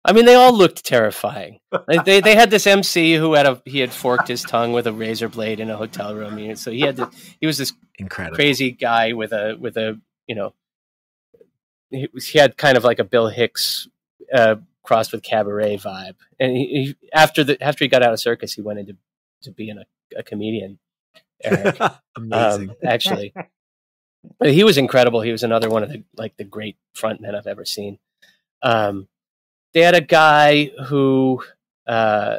I mean, they all looked terrifying. Like, they they had this MC who had a he had forked his tongue with a razor blade in a hotel room. you know, So he had to, he was this Incredible. crazy guy with a with a you know he, was- he had kind of like a Bill Hicks uh, crossed with cabaret vibe. And he, he, after the after he got out of circus, he went into to being a, a comedian. Eric, [LAUGHS] Amazing. um, actually, But he was incredible. He was another one of the like the great frontmen I've ever seen. Um, they had a guy who uh,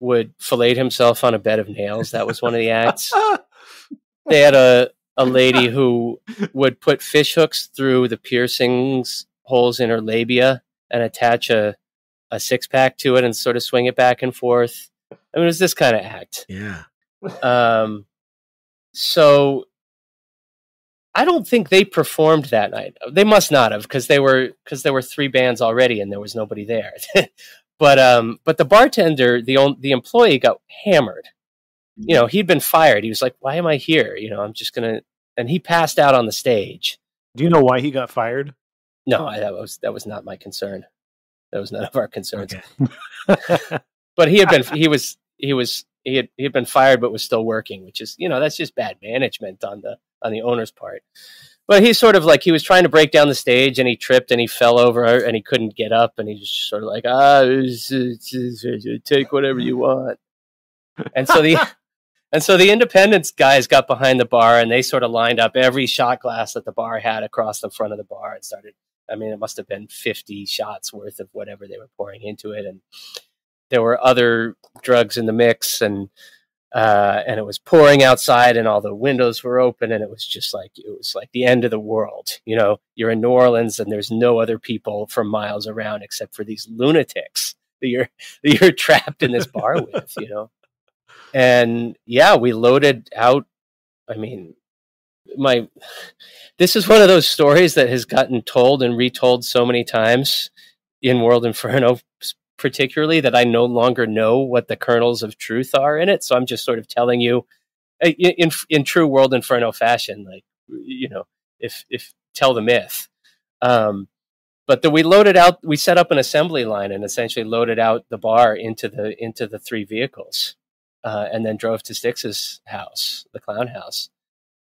would fillet himself on a bed of nails. That was one of the acts [LAUGHS] they had a a lady who would put fish hooks through the piercings holes in her labia and attach a a six pack to it and sort of swing it back and forth. I mean, it was this kind of act. yeah. Um, so I don't think they performed that night. They must not have because they were because there were three bands already and there was nobody there. [LAUGHS] but um, but the bartender, the the employee, got hammered. You know, he'd been fired. He was like, "Why am I here? You know, I'm just gonna." And he passed out on the stage. Do you know why he got fired? No, I, that was that was not my concern. That was none of our concerns. Okay. [LAUGHS] [LAUGHS] But he had been he was he was he had he had been fired, but was still working, which is you know that's just bad management on the on the owner's part. But he's sort of like he was trying to break down the stage and he tripped and he fell over and he couldn't get up and he just sort of like ah take whatever you want. And so the [LAUGHS] and so the Independents guys got behind the bar and they sort of lined up every shot glass that the bar had across the front of the bar and started I mean it must have been 50 shots worth of whatever they were pouring into it and there were other drugs in the mix and uh, and it was pouring outside and all the windows were open and it was just like it was like the end of the world you know? You're in new orleans and there's no other people for miles around except for these lunatics that you're [LAUGHS] that you're trapped in this bar with you know? And yeah we loaded out i mean my this is one of those stories that has gotten told and retold so many times in world inferno particularly that I no longer know what the kernels of truth are in it. So I'm just sort of telling you uh, in in, true World Inferno fashion, like you know, if if tell the myth. Um, but the, we loaded out, we set up an assembly line and essentially loaded out the bar into the into the three vehicles, uh, and then drove to Styx's house, the clown house,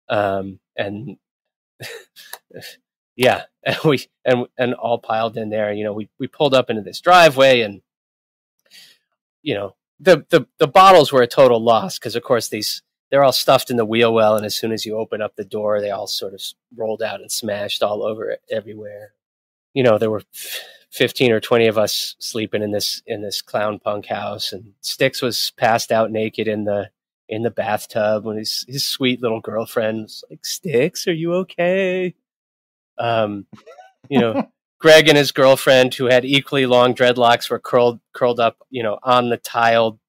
um, and [LAUGHS] yeah, [LAUGHS] and we and and all piled in there. You know, we we pulled up into this driveway, and you know, the the the bottles were a total loss because, of course, these they're all stuffed in the wheel well, and as soon as you open up the door, they all sort of rolled out and smashed all over it everywhere. You know, there were fifteen or twenty of us sleeping in this in this clown punk house, and Styx was passed out naked in the in the bathtub when his his sweet little girlfriend was like, "Styx, are you okay?" Um, you know, Greg and his girlfriend, who had equally long dreadlocks, were curled curled up, you know, on the tiled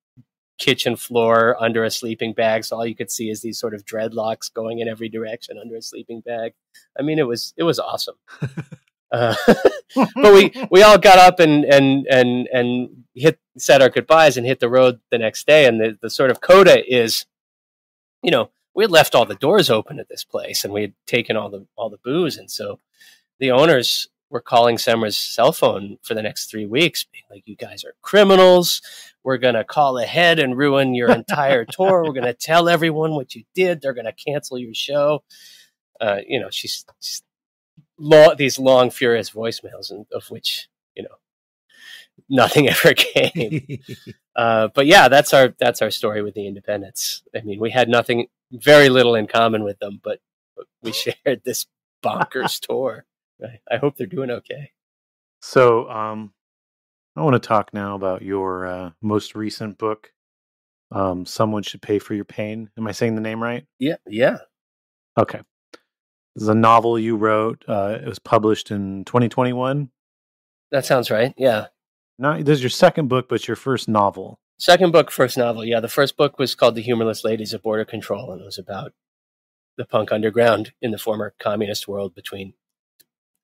kitchen floor under a sleeping bag. So all you could see is these sort of dreadlocks going in every direction under a sleeping bag. I mean, it was it was awesome. [LAUGHS] Uh, [LAUGHS] but we we all got up and and and and hit said our goodbyes and hit the road the next day. And the the sort of coda is, you know, we had left all the doors open at this place and we had taken all the all the booze, and so the owners were calling Semra's cell phone for the next three weeks, being like, "You guys are criminals. We're gonna call ahead and ruin your [LAUGHS] entire tour. We're gonna tell everyone what you did. They're gonna cancel your show." Uh, you know, she's, she's long, these long, furious voicemails, and of which you know nothing [LAUGHS] ever came. [LAUGHS] uh, but yeah, that's our that's our story with the Independents. I mean, we had nothing, very little in common with them, but, but we shared this bonkers [LAUGHS] tour. I, I, hope they're doing okay. So, um, I want to talk now about your uh, most recent book. Um, Someone should pay for your pain. Am I saying the name right? Yeah, yeah. Okay. This is a novel you wrote. Uh, it was published in 2021. That sounds right. Yeah. Not this is your second book, but your first novel. Second book, first novel. Yeah, the first book was called The Humorless Ladies of Border Control, and it was about the punk underground in the former communist world between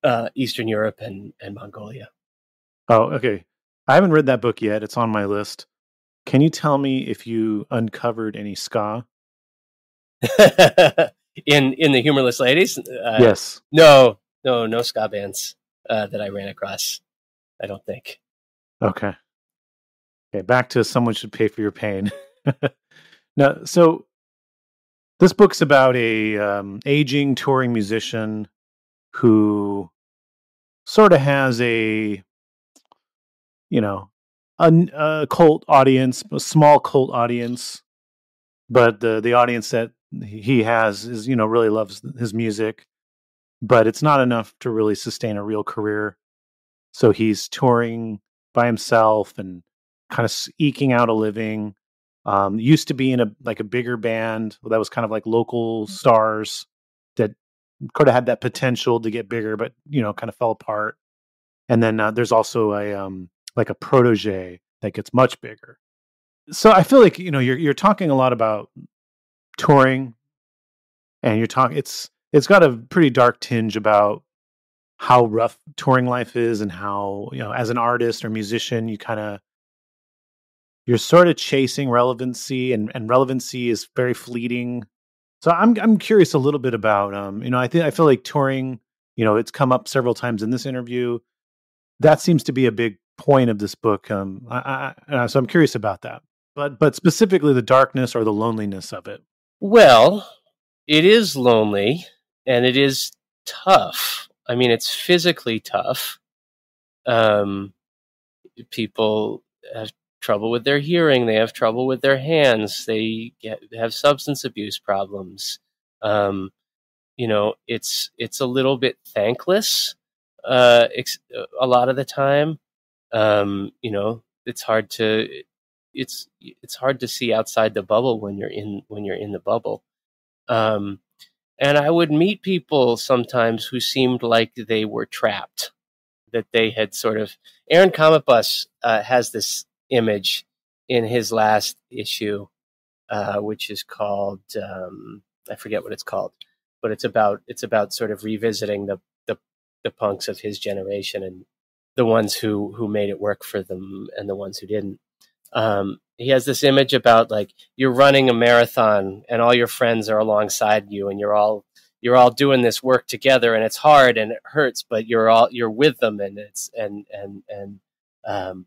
uh, Eastern Europe and, and Mongolia. Oh, okay. I haven't read that book yet. It's on my list. Can you tell me if you uncovered any ska? [LAUGHS] in in the humorless ladies. Uh, yes. No, no, no ska bands uh, that I ran across. I don't think. Okay. Okay. Back to someone should pay for your pain. [LAUGHS] now, so this book's about a um, aging touring musician who sort of has a, you know, a, a cult audience, a small cult audience, but the the audience that he has is you know really loves his music but it's not enough to really sustain a real career so he's touring by himself and kind of eking out a living um, used to be in a like a bigger band that was kind of like local mm-hmm. stars that could have had that potential to get bigger but you know kind of fell apart and then uh, there's also a um like a protege that gets much bigger so i feel like you know you're you're talking a lot about touring and you're talking it's it's got a pretty dark tinge about how rough touring life is and how you know as an artist or musician you kind of you're sort of chasing relevancy and, and relevancy is very fleeting so i'm i'm curious a little bit about um you know i think i feel like touring you know it's come up several times in this interview that seems to be a big point of this book um I, I, so i'm curious about that but but specifically the darkness or the loneliness of it well, it is lonely and it is tough. I mean, it's physically tough. Um, people have trouble with their hearing. They have trouble with their hands. They get, have substance abuse problems. Um, you know, it's it's a little bit thankless uh, ex- a lot of the time. Um, you know, it's hard to it's it's hard to see outside the bubble when you're in when you're in the bubble. Um, and I would meet people sometimes who seemed like they were trapped, that they had sort of. Aaron Cometbus uh, has this image in his last issue, uh, which is called um, I forget what it's called, but it's about it's about sort of revisiting the the, the punks of his generation and the ones who who made it work for them and the ones who didn't. Um, he has this image about like you're running a marathon and all your friends are alongside you and you're all you're all doing this work together and it's hard and it hurts but you're all you're with them and it's and and and um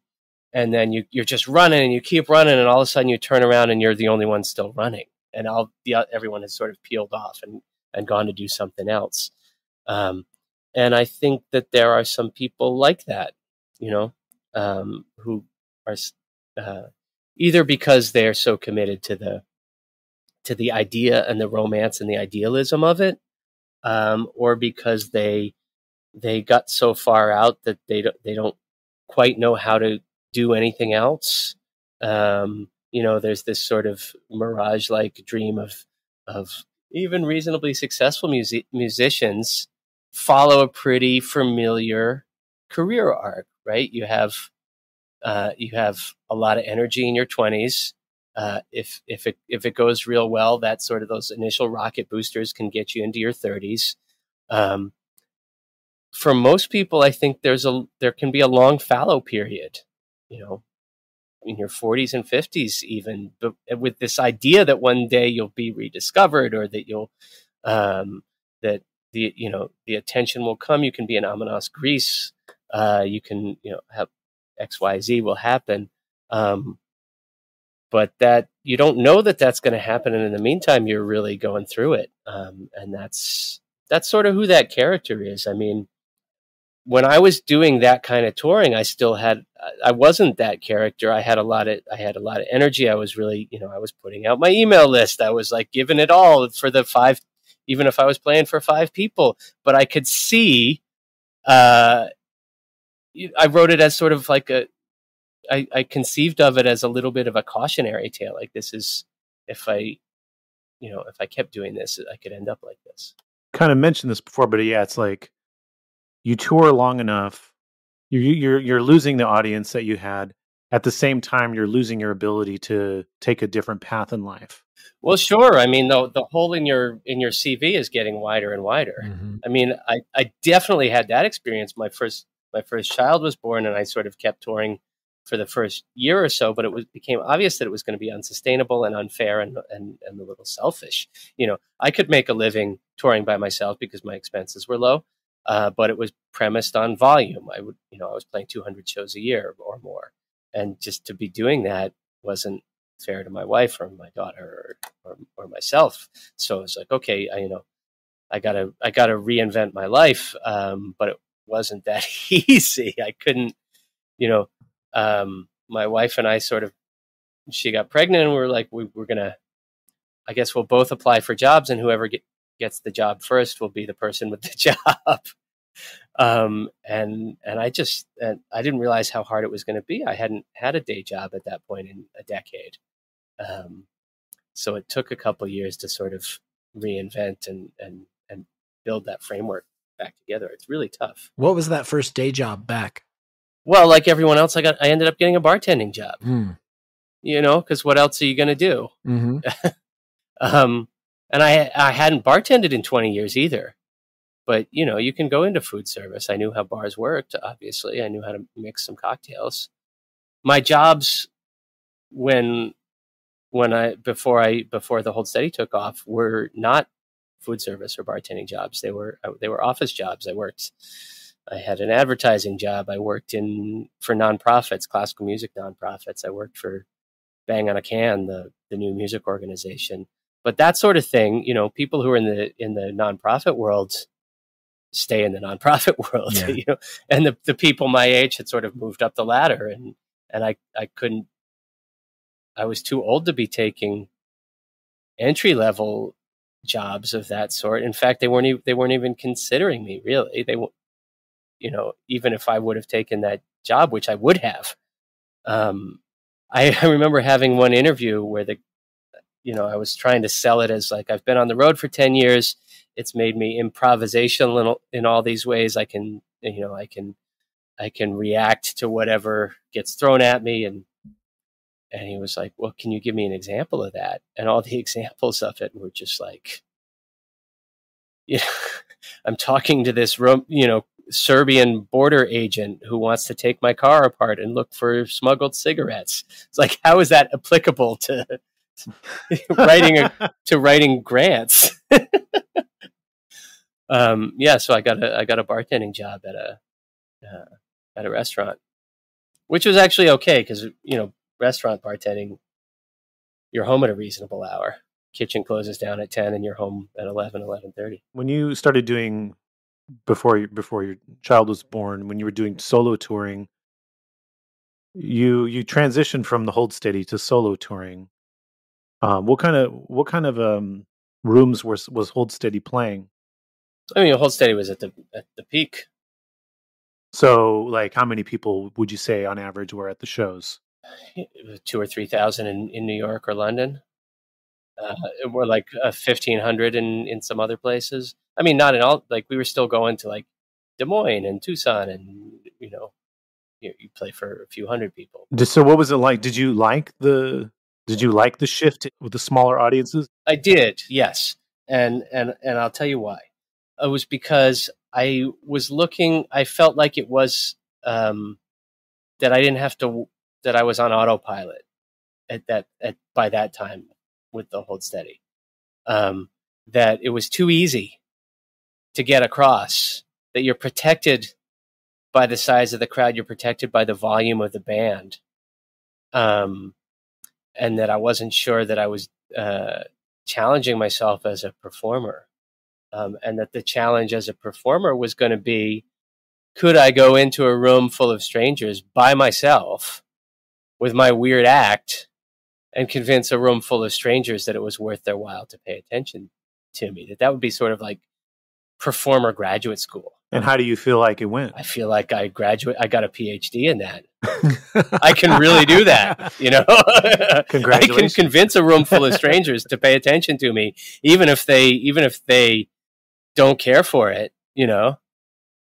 and then you you're just running and you keep running and all of a sudden you turn around and you're the only one still running. And all the everyone has sort of peeled off and and gone to do something else. Um and i think that there are some people like that you know um who are uh, either because they're so committed to the to the idea and the romance and the idealism of it, um, or because they they got so far out that they don't they don't quite know how to do anything else. Um, you know, there's this sort of mirage like dream of of even reasonably successful music- musicians follow a pretty familiar career arc, right? You have uh, you have a lot of energy in your twenties. Uh, if if it if it goes real well, that sort of those initial rocket boosters can get you into your thirties. Um, for most people, I think there's a there can be a long fallow period, you know, in your 40s and 50s, even, but with this idea that one day you'll be rediscovered or that you'll um, that the you know the attention will come. You can be in Omenos Greece. Uh, you can you know have X Y Z will happen. Um, but that you don't know that that's going to happen, and in the meantime, you're really going through it, um, and that's that's sort of who that character is. I mean, when I was doing that kind of touring, I still had I wasn't that character. I had a lot of I had a lot of energy. I was really you know I was putting out my email list. I was like giving it all for the five even if I was playing for five people. But I could see, uh, I wrote it as sort of like a, I, I conceived of it as a little bit of a cautionary tale. Like this is, if I, you know, if I kept doing this, I could end up like this. Kind of mentioned this before, but yeah, it's like you tour long enough, you're you're you're losing the audience that you had. At the same time, you're losing your ability to take a different path in life. Well, sure. I mean, the the hole in your in your CV is getting wider and wider. Mm-hmm. I mean, I, I definitely had that experience. My first my first child was born, and I sort of kept touring for the first year or so. But it was became obvious that it was going to be unsustainable and unfair and and and a little selfish. You know, I could make a living touring by myself because my expenses were low, uh, but it was premised on volume. I would, you know, I was playing 200 shows a year or more, and just to be doing that wasn't fair to my wife or my daughter or, or, or myself. So it's like, okay, I, you know, I gotta, I gotta reinvent my life. Um, but it wasn't that [LAUGHS] easy. I couldn't, you know, um, my wife and I sort of, she got pregnant and we are like, we, we're gonna, I guess we'll both apply for jobs and whoever get, gets the job first will be the person with the [LAUGHS] job. Um, and and I just and I didn't realize how hard it was going to be. I hadn't had a day job at that point in a decade, um, so it took a couple years to sort of reinvent and and and build that framework back together. It's really tough. What was that first day job back? Well, like everyone else, I got I ended up getting a bartending job. Mm. You know, because what else are you going to do? Mm-hmm. [LAUGHS] um, and I I hadn't bartended in twenty years either. But you know, you can go into food service. I knew how bars worked. Obviously, I knew how to mix some cocktails. My jobs when when I before I before the hold steady took off were not food service or bartending jobs. They were they were office jobs. I worked. I had an advertising job. I worked in for nonprofits, classical music nonprofits. I worked for Bang on a Can, the the new music organization. But that sort of thing, you know, people who are in the in the nonprofit world stay in the nonprofit [LAUGHS] world. Yeah. You know, and the the people my age had sort of moved up the ladder, and and I I couldn't I was too old to be taking entry level jobs of that sort. In fact, they weren't even, they weren't even considering me really. They, you know, even if I would have taken that job, which I would have. Um, I, [LAUGHS] I remember having one interview where the, you know, I was trying to sell it as like I've been on the road for ten years. It's made me improvisational in, in all these ways. I can, you know, I can, I can react to whatever gets thrown at me and and he was like, Well, can you give me an example of that? And all the [LAUGHS] examples of it were just like, you know, [LAUGHS] I'm talking to this, room, you know, Serbian border agent who wants to take my car apart and look for smuggled cigarettes. It's like, how is that applicable to [LAUGHS] writing a, to writing grants? Um, yeah, so I got a I got a bartending job at a uh, at a restaurant, which was actually okay because you know restaurant bartending, you're home at a reasonable hour. Kitchen closes down at 10 and you're home at 11, 11.30. When you started doing, before, you, before your child was born, when you were doing solo touring, you you transitioned from the hold steady to solo touring. Um, what kind of what kind of um, rooms was was hold steady playing? I mean, hold steady was at the at the peak. So, like, how many people would you say on average were at the shows? two or three thousand in, in New York or London. Uh, we're like uh, fifteen hundred in in some other places. I mean, not in all. Like we were still going to like Des Moines and Tucson and you know you, you play for a few hundred people. So what was it like? Did you like the did you like the shift with the smaller audiences? I did, yes, and and and I'll tell you why. It was because I was looking. I felt like it was um, that I didn't have to. That I was on autopilot at that at by that time with the hold steady. Um, that it was too easy to get across. That you're protected by the size of the crowd. You're protected by the volume of the band. Um, and that I wasn't sure that I was uh, challenging myself as a performer. Um, and that the challenge as a performer was going to be could I go into a room full of strangers by myself with my weird act and convince a room full of strangers that it was worth their while to pay attention to me? That that would be sort of like performer graduate school. And how do you feel like it went? I feel like I graduate. I got a PhD in that. I can really do that. [LAUGHS] You know, Congratulations. [LAUGHS] I can convince a room full of strangers to pay attention to me, even if they, even if they don't care for it. You know,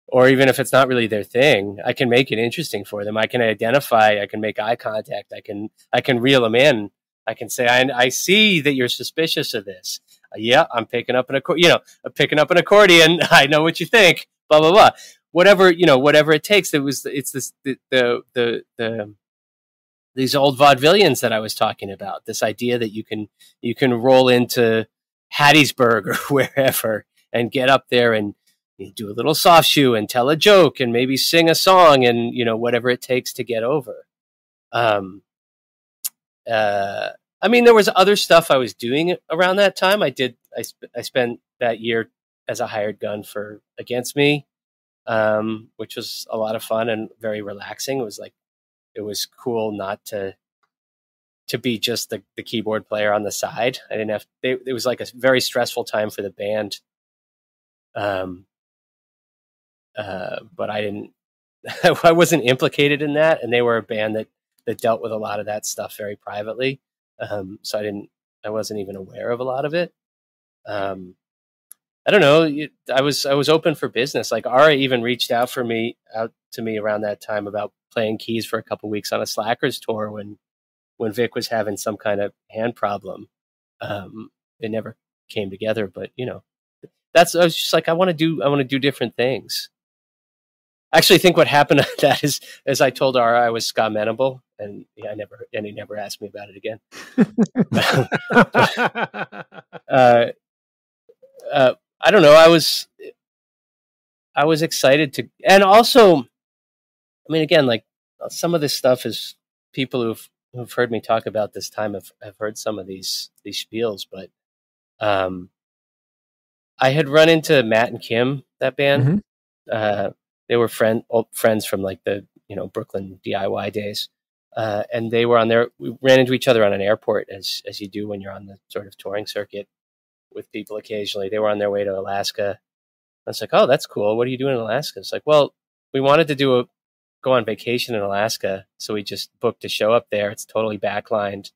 or even if it's not really their thing, I can make it interesting for them. I can identify. I can make eye contact. I can, I can reel them in. I can say, I, I see that you're suspicious of this. Uh, yeah, I'm picking up an accordion. You know, I'm picking up an accordion. [LAUGHS] I know what you think blah blah blah whatever you know whatever it takes it was it's this the the the, the these old vaudevillians that I was talking about this idea that you can you can roll into Hattiesburg [LAUGHS] or wherever and get up there and do a little soft shoe and tell a joke and maybe sing a song and you know whatever it takes to get over um uh I mean there was other stuff I was doing around that time I did I, sp- I spent that year as a hired gun for Against Me, um, which was a lot of fun and very relaxing. It was like it was cool not to to be just the, the keyboard player on the side. I didn't have they, it was like a very stressful time for the band. Um, uh, but I didn't [LAUGHS] I wasn't implicated in that, and they were a band that that dealt with a lot of that stuff very privately. Um, so I didn't I wasn't even aware of a lot of it. Um, I don't know. I was I was open for business. Like Ara even reached out for me out to me around that time about playing keys for a couple weeks on a Slackers tour when when Vic was having some kind of hand problem. Um, it never came together, but you know, that's I was just like I want to do I want to do different things. I actually think what happened [LAUGHS] to that is as I told Ara I was Scott Menable and yeah, I never and he never asked me about it again. [LAUGHS] uh, uh, I don't know. I was I was excited to, and also, I mean, again, like some of this stuff is people who've who've heard me talk about this time have have heard some of these these spiels, but um, I had run into Matt and Kim that band. Mm-hmm. Uh, they were friend old friends from like the you know Brooklyn DIY days. Uh, and they were on there. We ran into each other on an airport, as as you do when you're on the sort of touring circuit with people occasionally. They were on their way to Alaska. I was like, "Oh, that's cool. What are you doing in Alaska?" It's like, "Well, we wanted to do a go on vacation in Alaska, so we just booked a show up there. It's totally backlined,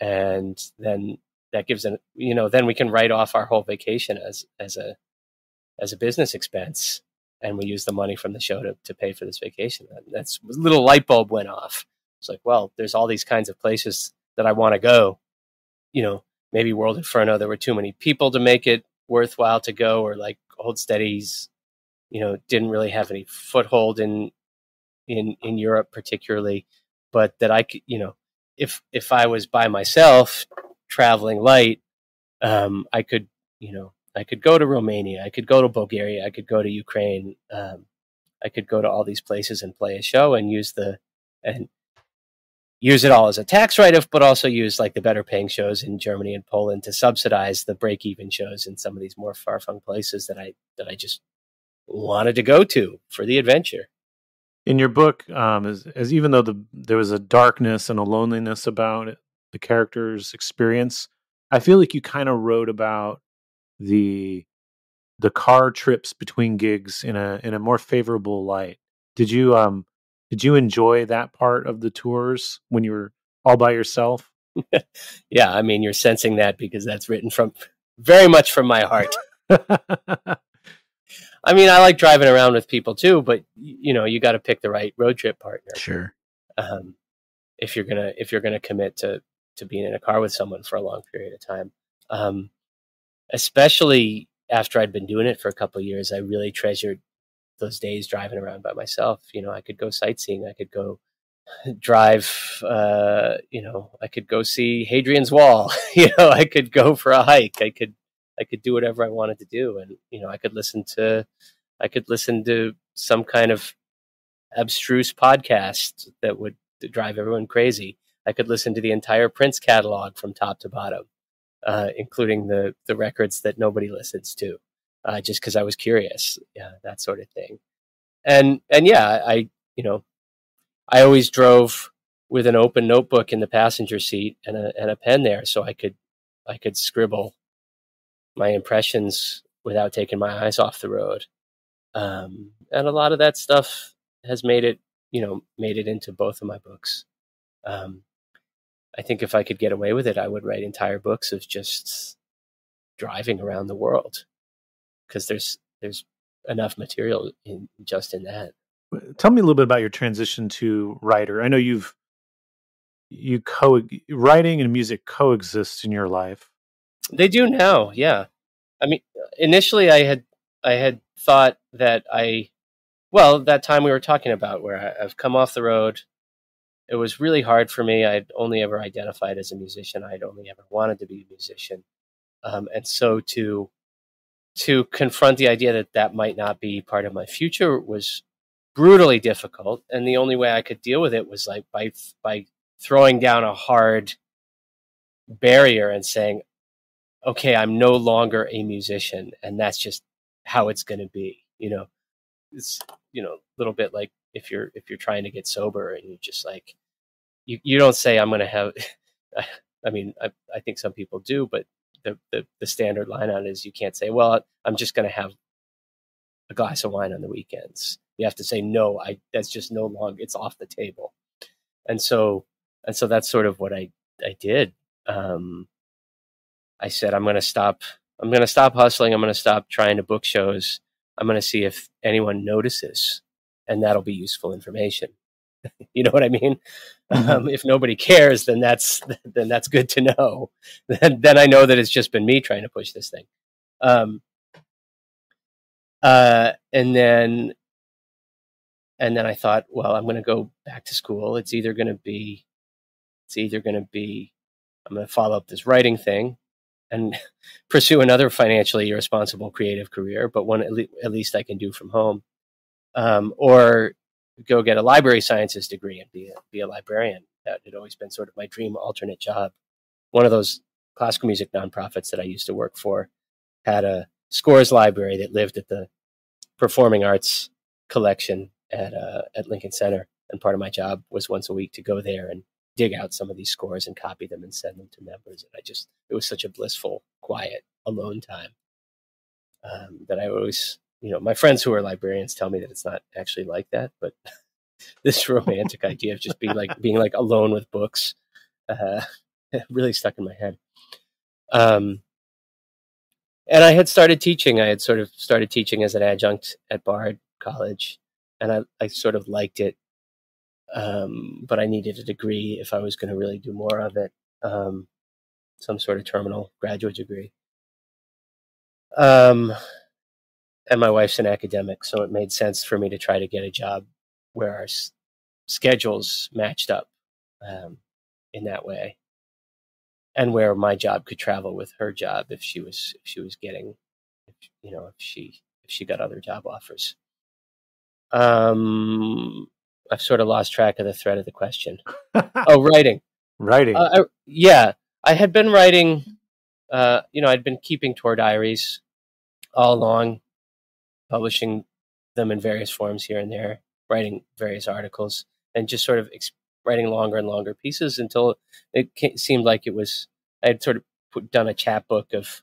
and then that gives an you know then we can write off our whole vacation as as a as a business expense, and we use the money from the show to to pay for this vacation. And that's a little light bulb went off. It's like, well, there's all these kinds of places that I want to go. You know, maybe World Inferno, there were too many people to make it worthwhile to go, or like Hold Steadies, you know, didn't really have any foothold in in in Europe particularly. But that I could, you know, if if I was by myself traveling light, um, I could, you know, I could go to Romania, I could go to Bulgaria, I could go to Ukraine, um, I could go to all these places and play a show and use the and use it all as a tax write-off, but also use like the better paying shows in Germany and Poland to subsidize the break-even shows in some of these more far-flung places that I that I just wanted to go to for the adventure. In your book, um, as, as even though the there was a darkness and a loneliness about it, the character's experience, I feel like you kind of wrote about the the car trips between gigs in a in a more favorable light. Did you um did you enjoy that part of the tours when you were all by yourself? [LAUGHS] yeah, I mean, you're sensing that because that's written from very much from my heart. [LAUGHS] I mean, I like driving around with people too, but you know, you got to pick the right road trip partner. Sure. Um, if you're gonna if you're gonna commit to to being in a car with someone for a long period of time, um, especially after I'd been doing it for a couple of years, I really treasured those days driving around by myself. You know, I could go sightseeing, I could go [LAUGHS] drive uh you know i could go see hadrian's wall [LAUGHS] you know i could go for a hike i could i could do whatever i wanted to do. And you know i could listen to i could listen to some kind of abstruse podcast that would drive everyone crazy i could listen to the entire prince catalog from top to bottom uh, including the the records that nobody listens to uh, just because i was curious yeah that sort of thing and and yeah i you know I always drove with an open notebook in the passenger seat and a, and a pen there, so I could I could scribble my impressions without taking my eyes off the road. Um, and a lot of that stuff has made it, you know, made it into both of my books. Um, I think if I could get away with it, I would write entire books of just driving around the world because there's there's enough material in just in that. Tell me a little bit about your transition to writer. I know you've you co writing and music coexist in your life. They do now, yeah. I mean, initially I had I had thought that I, well, that time we were talking about where I, I've come off the road. It was really hard for me. I'd only ever identified as a musician. I'd only ever wanted to be a musician, um, and so to to confront the idea that that might not be part of my future was brutally difficult and the only way i could deal with it was like by by throwing down a hard barrier and saying okay i'm no longer a musician and that's just how it's going to be you know it's you know a little bit like if you're if you're trying to get sober and you just like you, you don't say i'm going to have [LAUGHS] i mean I, I think some people do but the, the the standard line on is you can't say well i'm just going to have a glass of wine on the weekends. You have to say no i that's just no longer it's off the table. And so and so that's sort of what i i did. Um i said i'm going to stop i'm going to stop hustling. I'm going to stop trying to book shows. I'm going to see if anyone notices and that'll be useful information. [LAUGHS] You know what i mean? Mm-hmm. um, if nobody cares then that's [LAUGHS] then that's good to know. [LAUGHS] Then, then i know that it's just been me trying to push this thing. Um, uh, and then and then I thought, well, I'm going to go back to school. It's either going to be, it's either going to be, I'm going to follow up this writing thing and pursue another financially irresponsible creative career, but one at, le- at least I can do from home, um, or go get a library sciences degree and be a, be a librarian. That had always been sort of my dream alternate job. One of those classical music nonprofits that I used to work for had a scores library that lived at the performing arts collection at uh, at Lincoln Center, and part of my job was once a week to go there and dig out some of these scores and copy them and send them to members. And I just it was such a blissful, quiet, alone time um, that I always, you know, my friends who are librarians tell me that it's not actually like that, but [LAUGHS] this romantic [LAUGHS] idea of just being like being like alone with books [LAUGHS] uh, really stuck in my head. Um, and I had started teaching. I had sort of started teaching as an adjunct at Bard College, and I, I sort of liked it. Um, but I needed a degree if I was going to really do more of it, um, some sort of terminal graduate degree. Um, and my wife's an academic, so it made sense for me to try to get a job where our s- schedules matched up um, in that way, and where my job could travel with her job if she was if she was getting, if, you know, if she if she got other job offers. Um, I've sort of lost track of the thread of the question. [LAUGHS] oh, writing. Writing. Uh, I, yeah, I had been writing. Uh, you know, I'd been keeping tour diaries all along, publishing them in various forms here and there, writing various articles, and just sort of ex- writing longer and longer pieces until it seemed like it was. I had sort of put, done a chapbook of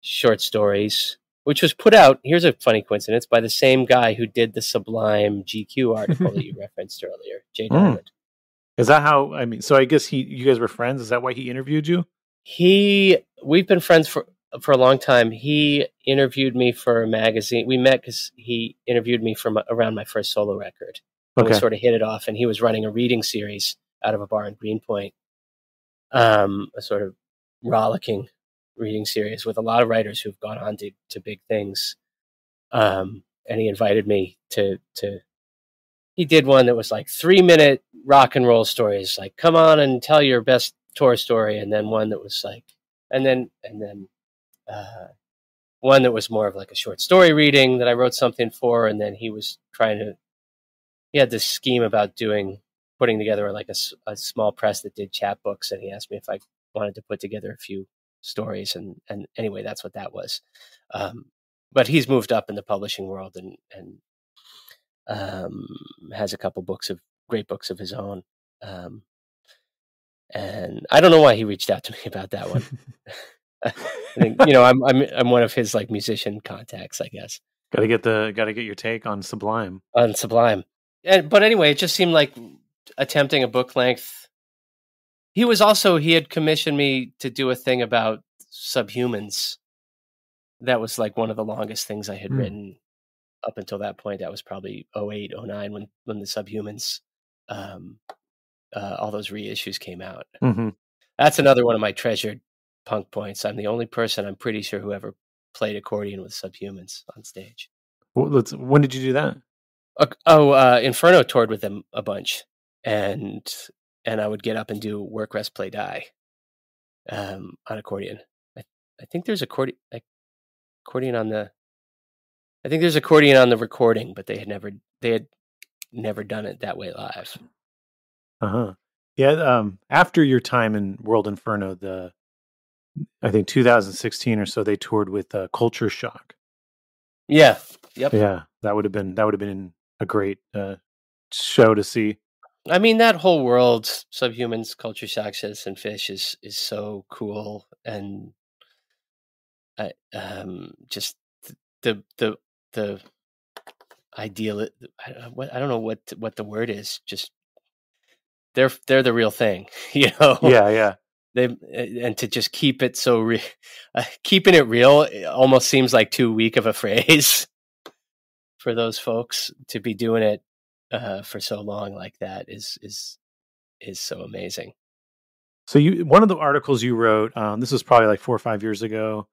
short stories which was put out. Here's a funny coincidence by the same guy who did the Sublime GQ article that you [LAUGHS] referenced earlier, Jay. Diamond. Mm. Is that how? I mean, so I guess he, you guys were friends. Is that why he interviewed you? He, we've been friends for for a long time. He interviewed me for a magazine. We met because he interviewed me from around my first solo record. Okay. We sort of hit it off, and he was running a reading series out of a bar in Greenpoint, um, a sort of rollicking reading series with a lot of writers who've gone on to, to big things. Um, and he invited me to to. He did one that was like three minute rock and roll stories, like come on and tell your best tour story, and then one that was like, and then and then uh, one that was more of like a short story reading that I wrote something for, and then he was trying to. He had this scheme about doing putting together like a, a small press that did chapbooks, and he asked me if I wanted to put together a few stories, and and anyway, that's what that was. Um, but he's moved up in the publishing world and and um, has a couple books of great books of his own. Um, and I don't know why he reached out to me about that one. [LAUGHS] I think you know I'm I'm I'm one of his like musician contacts, I guess. Got to get the got to get your take on Sublime. On Sublime, and but anyway, it just seemed like attempting a book length. He was also he had commissioned me to do a thing about subhumans. That was like one of the longest things I had Hmm. written up until that point. That was probably 08, 09 when when the subhumans, um, uh, all those reissues came out. Mm-hmm. That's another one of my treasured punk points. I'm the only person I'm pretty sure who ever played accordion with subhumans on stage. Well, let's. When did you do that? Uh, oh, uh, Inferno toured with them a bunch, and and I would get up and do work, rest, play, die, um, on accordion. I, I think there's accordion accordion on the. I think there's accordion on the recording, but they had never they had never done it that way live. Uh huh. Yeah. Um. After your time in World Inferno, the I think 2016 or so, they toured with uh, Culture Shock. Yeah. Yep. Yeah, that would have been that would have been a great uh, show to see. I mean, that whole world, subhumans, culture shock, citizen fish, is is so cool, and I um just the the the ideal. I don't, what, I don't know what what the word is. Just they're they're the real thing, [LAUGHS] you know. Yeah, yeah. They and to just keep it so re- [LAUGHS] uh, keeping it real it almost seems like too weak of a [LAUGHS] phrase for those folks to be doing it uh, for so long like that is is is so amazing. So you one of the articles you wrote, um, this was probably like four or five years ago.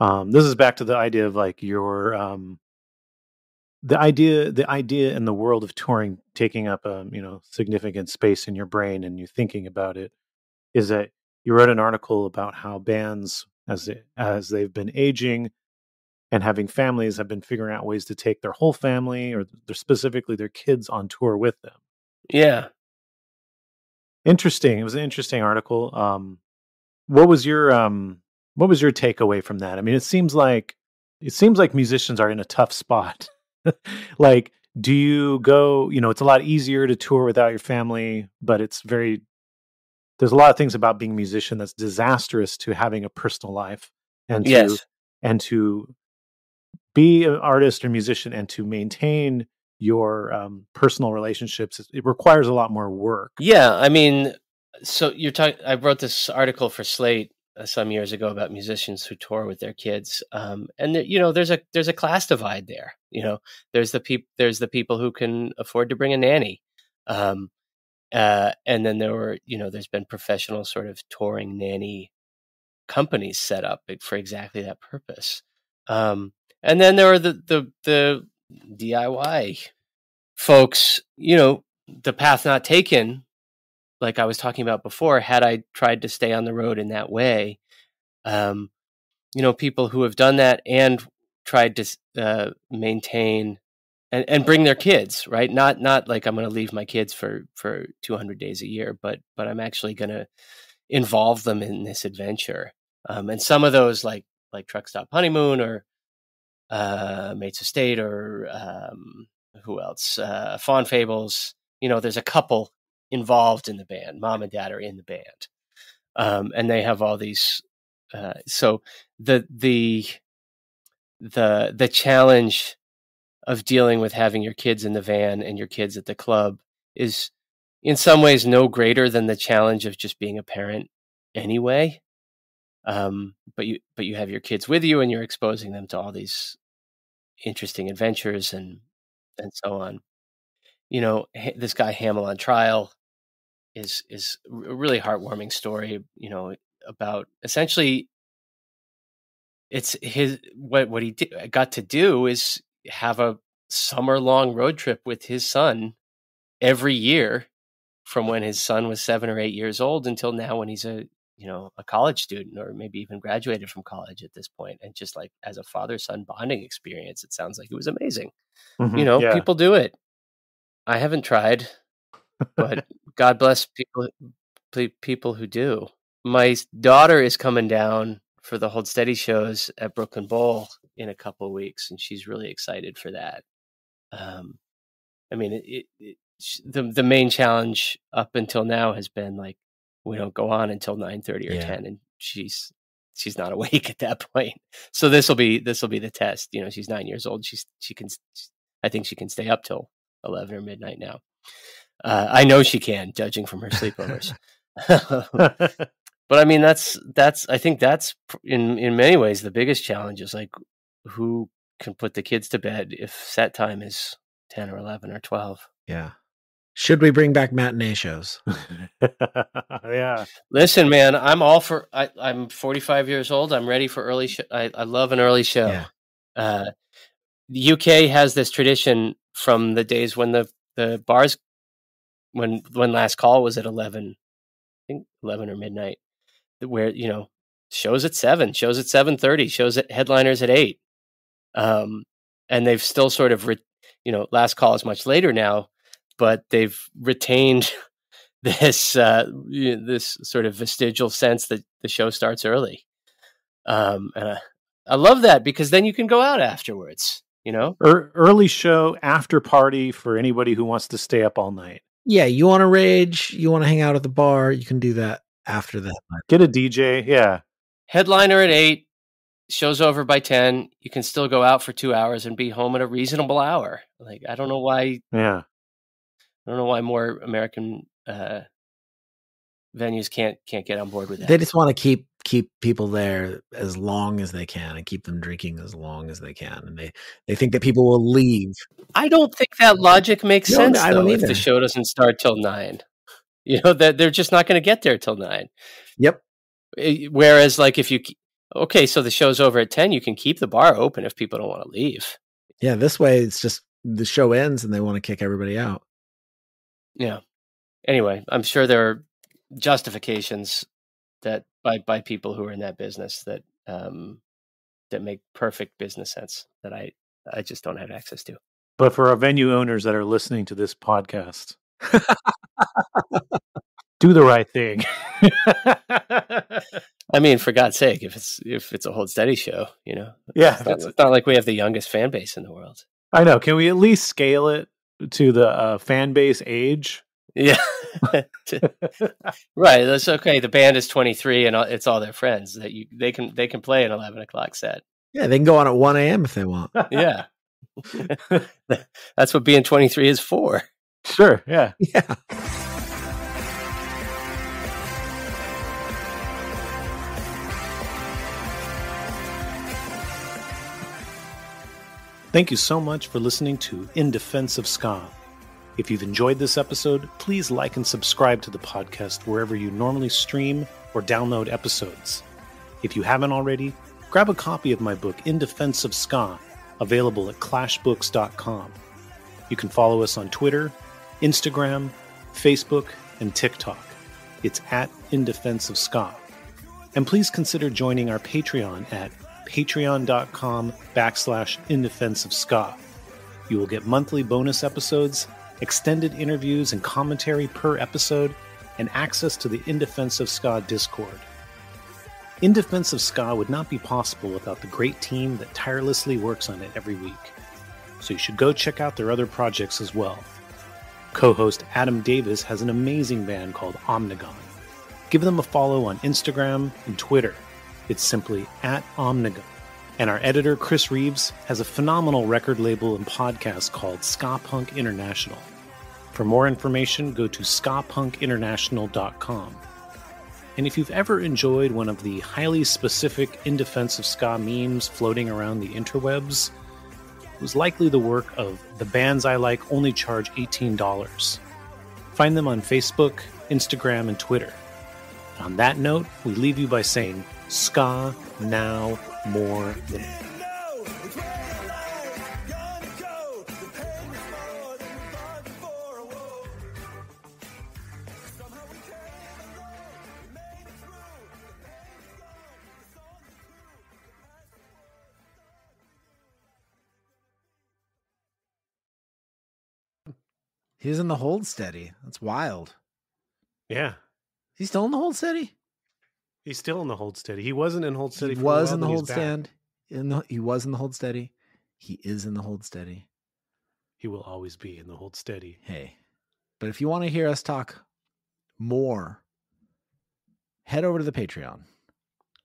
Um, this is back to the idea of like your um, the idea the idea in the world of touring taking up a you know significant space in your brain and you thinking about it is that you wrote an article about how bands as they, as they've been aging and having families have been figuring out ways to take their whole family or their specifically their kids on tour with them. Yeah. Interesting. It was an interesting article. Um, what was your um, what was your takeaway from that? I mean, it seems like it seems like musicians are in a tough spot. [LAUGHS] like, do you go? You know, it's a lot easier to tour without your family, but it's very there's a lot of things about being a musician that's disastrous to having a personal life and to Yes. and to be an artist or musician and to maintain your um, personal relationships it- requires a lot more work Yeah. I mean, so you're talking. I wrote this article for Slate uh, some years ago about musicians who tour with their kids, um, and there, you know, there's a there's a class divide there. You know, there's the people there's the people who can afford to bring a nanny, um, uh, and then there were you know there's been professional sort of touring nanny companies set up for exactly that purpose. Um, and then there are the the the DIY folks. You know, the path not taken, like I was talking about before. Had I tried to stay on the road in that way, um, you know, people who have done that and tried to uh, maintain and, and bring their kids, right? Not not like I'm going to leave my kids for for 200 days a year, but but I'm actually going to involve them in this adventure. Um, and some of those, like like Truck Stop Honeymoon or uh, Mates of State or um, who else? Uh, Faun Fables. You know, there's a couple involved in the band. Mom and dad are in the band, um, and they have all these. Uh, so the the the the challenge of dealing with having your kids in the van and your kids at the club is in some ways no greater than the challenge of just being a parent anyway Um, but you but you have your kids with you, and you're exposing them to all these interesting adventures and and so on. You know, this guy Hamell on trial is is a really heartwarming story. You know, about essentially it's his what what he did, got to do is have a summer long road trip with his son every year from when his son was seven or eight years old until now when he's a you know a college student or maybe even graduated from college at this point and just like as a father son bonding experience it sounds like it was amazing. Mm-hmm, you know yeah. people do it. I haven't tried but [LAUGHS] god bless people people who do. My daughter is coming down for the hold steady shows at brooklyn bowl in a couple of weeks and she's really excited for that um i mean it, it, it the the main challenge up until now has been like we don't go on until 9:30 or yeah. 10 and she's she's not [LAUGHS] awake at that point. So this will be this will be the test. You know, she's 9 years old. She's she can I think she can stay up till 11 or midnight now. Uh, I know she can judging from her sleepovers. [LAUGHS] [LAUGHS] but I mean that's that's I think that's in in many ways the biggest challenge is like who can put the kids to bed if set time is 10 or 11 or 12. Yeah. Should we bring back matinee shows? [LAUGHS] [LAUGHS] yeah. Listen, man, I'm all for. I, am 45 years old. I'm ready for early. show. I, I love an early show. Yeah. Uh, the UK has this tradition from the days when the the bars, when when last call was at 11, I think 11 or midnight, where you know shows at seven, shows at 7:30, shows at headliners at eight, um, and they've still sort of, re, you know, last call is much later now but they've retained [LAUGHS] this uh, this sort of vestigial sense that the show starts early. Um, and I, I love that because then you can go out afterwards. You know, er, early show after party for anybody who wants to stay up all night. Yeah, you want to rage, you want to hang out at the bar, you can do that after that. Get a DJ, yeah. Headliner at eight, show's over by 10 you can still go out for two hours and be home at a reasonable hour like i don't know why yeah I don't know why more American uh, venues can't can't get on board with that. They just want to keep keep people there as long as they can and keep them drinking as long as they can, and they they think that people will leave. I don't think that logic makes no, sense. I don't though, either. If the show doesn't start till nine, you know that they're just not going to get there till nine. Yep. Eh, whereas, like, if you okay, so the show's over at ten, you can keep the bar open if people don't want to leave. Yeah, this way it's just the show ends and they want to kick everybody out. Yeah. Anyway, I'm sure there are justifications that by by people who are in that business that um, that make perfect business sense that I I just don't have access to. But for our venue owners that are listening to this podcast, [LAUGHS] do the right thing. [LAUGHS] I mean, for God's sake, if it's if it's a hold steady show, you know, yeah, it's not, it's not like we have the youngest fan base in the world. I know. Can we at least scale it to the uh, fan base age. Yeah, [LAUGHS] right. That's okay. The band is twenty three, and it's all their friends that you they can they can play an eleven o'clock set. Yeah, they can go on at one a.m. if they want. [LAUGHS] yeah, that's what being twenty three is for. Sure. Yeah. Yeah. Thank you so much for listening to In Defense of Ska. If you've enjoyed this episode, please like and subscribe to the podcast wherever you normally stream or download episodes. If you haven't already, grab a copy of my book, In Defense of Ska, available at clashbooks.com. You can follow us on Twitter, Instagram, Facebook, and TikTok. It's at In Defense of Ska. And please consider joining our Patreon at patreon.com backslash in defense of ska. You will get monthly bonus episodes, extended interviews and commentary per episode, and access to the In Defense of Ska Discord. In Defense of Ska would not be possible without the great team that tirelessly works on it every week. So you should go check out their other projects as well. Co host Adam Davis has an amazing band called Omnigone. Give them a follow on Instagram and Twitter it's simply at Omnigone. And our editor, Chris Reeves, has a phenomenal record label and podcast called Ska Punk International. For more information, go to skapunkinternational.com. And if you've ever enjoyed one of the highly specific in defense of ska memes floating around the interwebs, it was likely the work of the bands I like only charge $18. Find them on Facebook, Instagram, and Twitter. On that note, we leave you by saying ska now more than He's in the hold steady. That's wild. Yeah. He's still in the hold steady? He's still in the hold steady. He wasn't in hold steady. He for was while, in the hold back. stand. In the, he was in the hold steady. He is in the hold steady. He will always be in the hold steady. Hey. But if you want to hear us talk more, head over to the Patreon.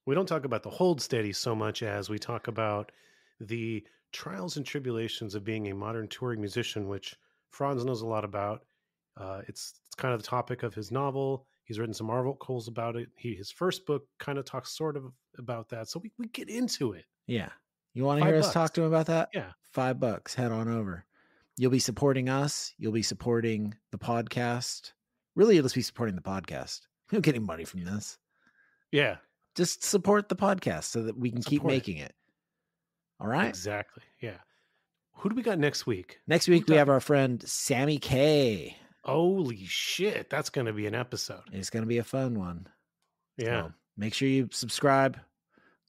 We don't talk about the hold steady so much as we talk about the trials and tribulations of being a modern touring musician, which Franz knows a lot about. Uh, it's it's kind of the topic of his novel. He's written some articles about it. He his first book kind of talks sort of about that. So we, we get into it. Yeah. You want to hear us talk to him about that? Yeah. Five bucks. Head on over. You'll be supporting us. You'll be supporting the podcast. Really, you'll just be supporting the podcast. [LAUGHS] We don't get any money from this. Yeah, Just support the podcast so that we can keep Support it. making it. All right. exactly. Yeah. Who do we got next week? Next week, we talking- have our friend Sammy K. Holy shit, that's going to be an episode. It's going to be a fun one. Yeah. So make sure you subscribe,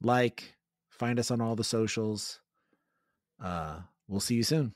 like, find us on all the socials. Uh, we'll see you soon.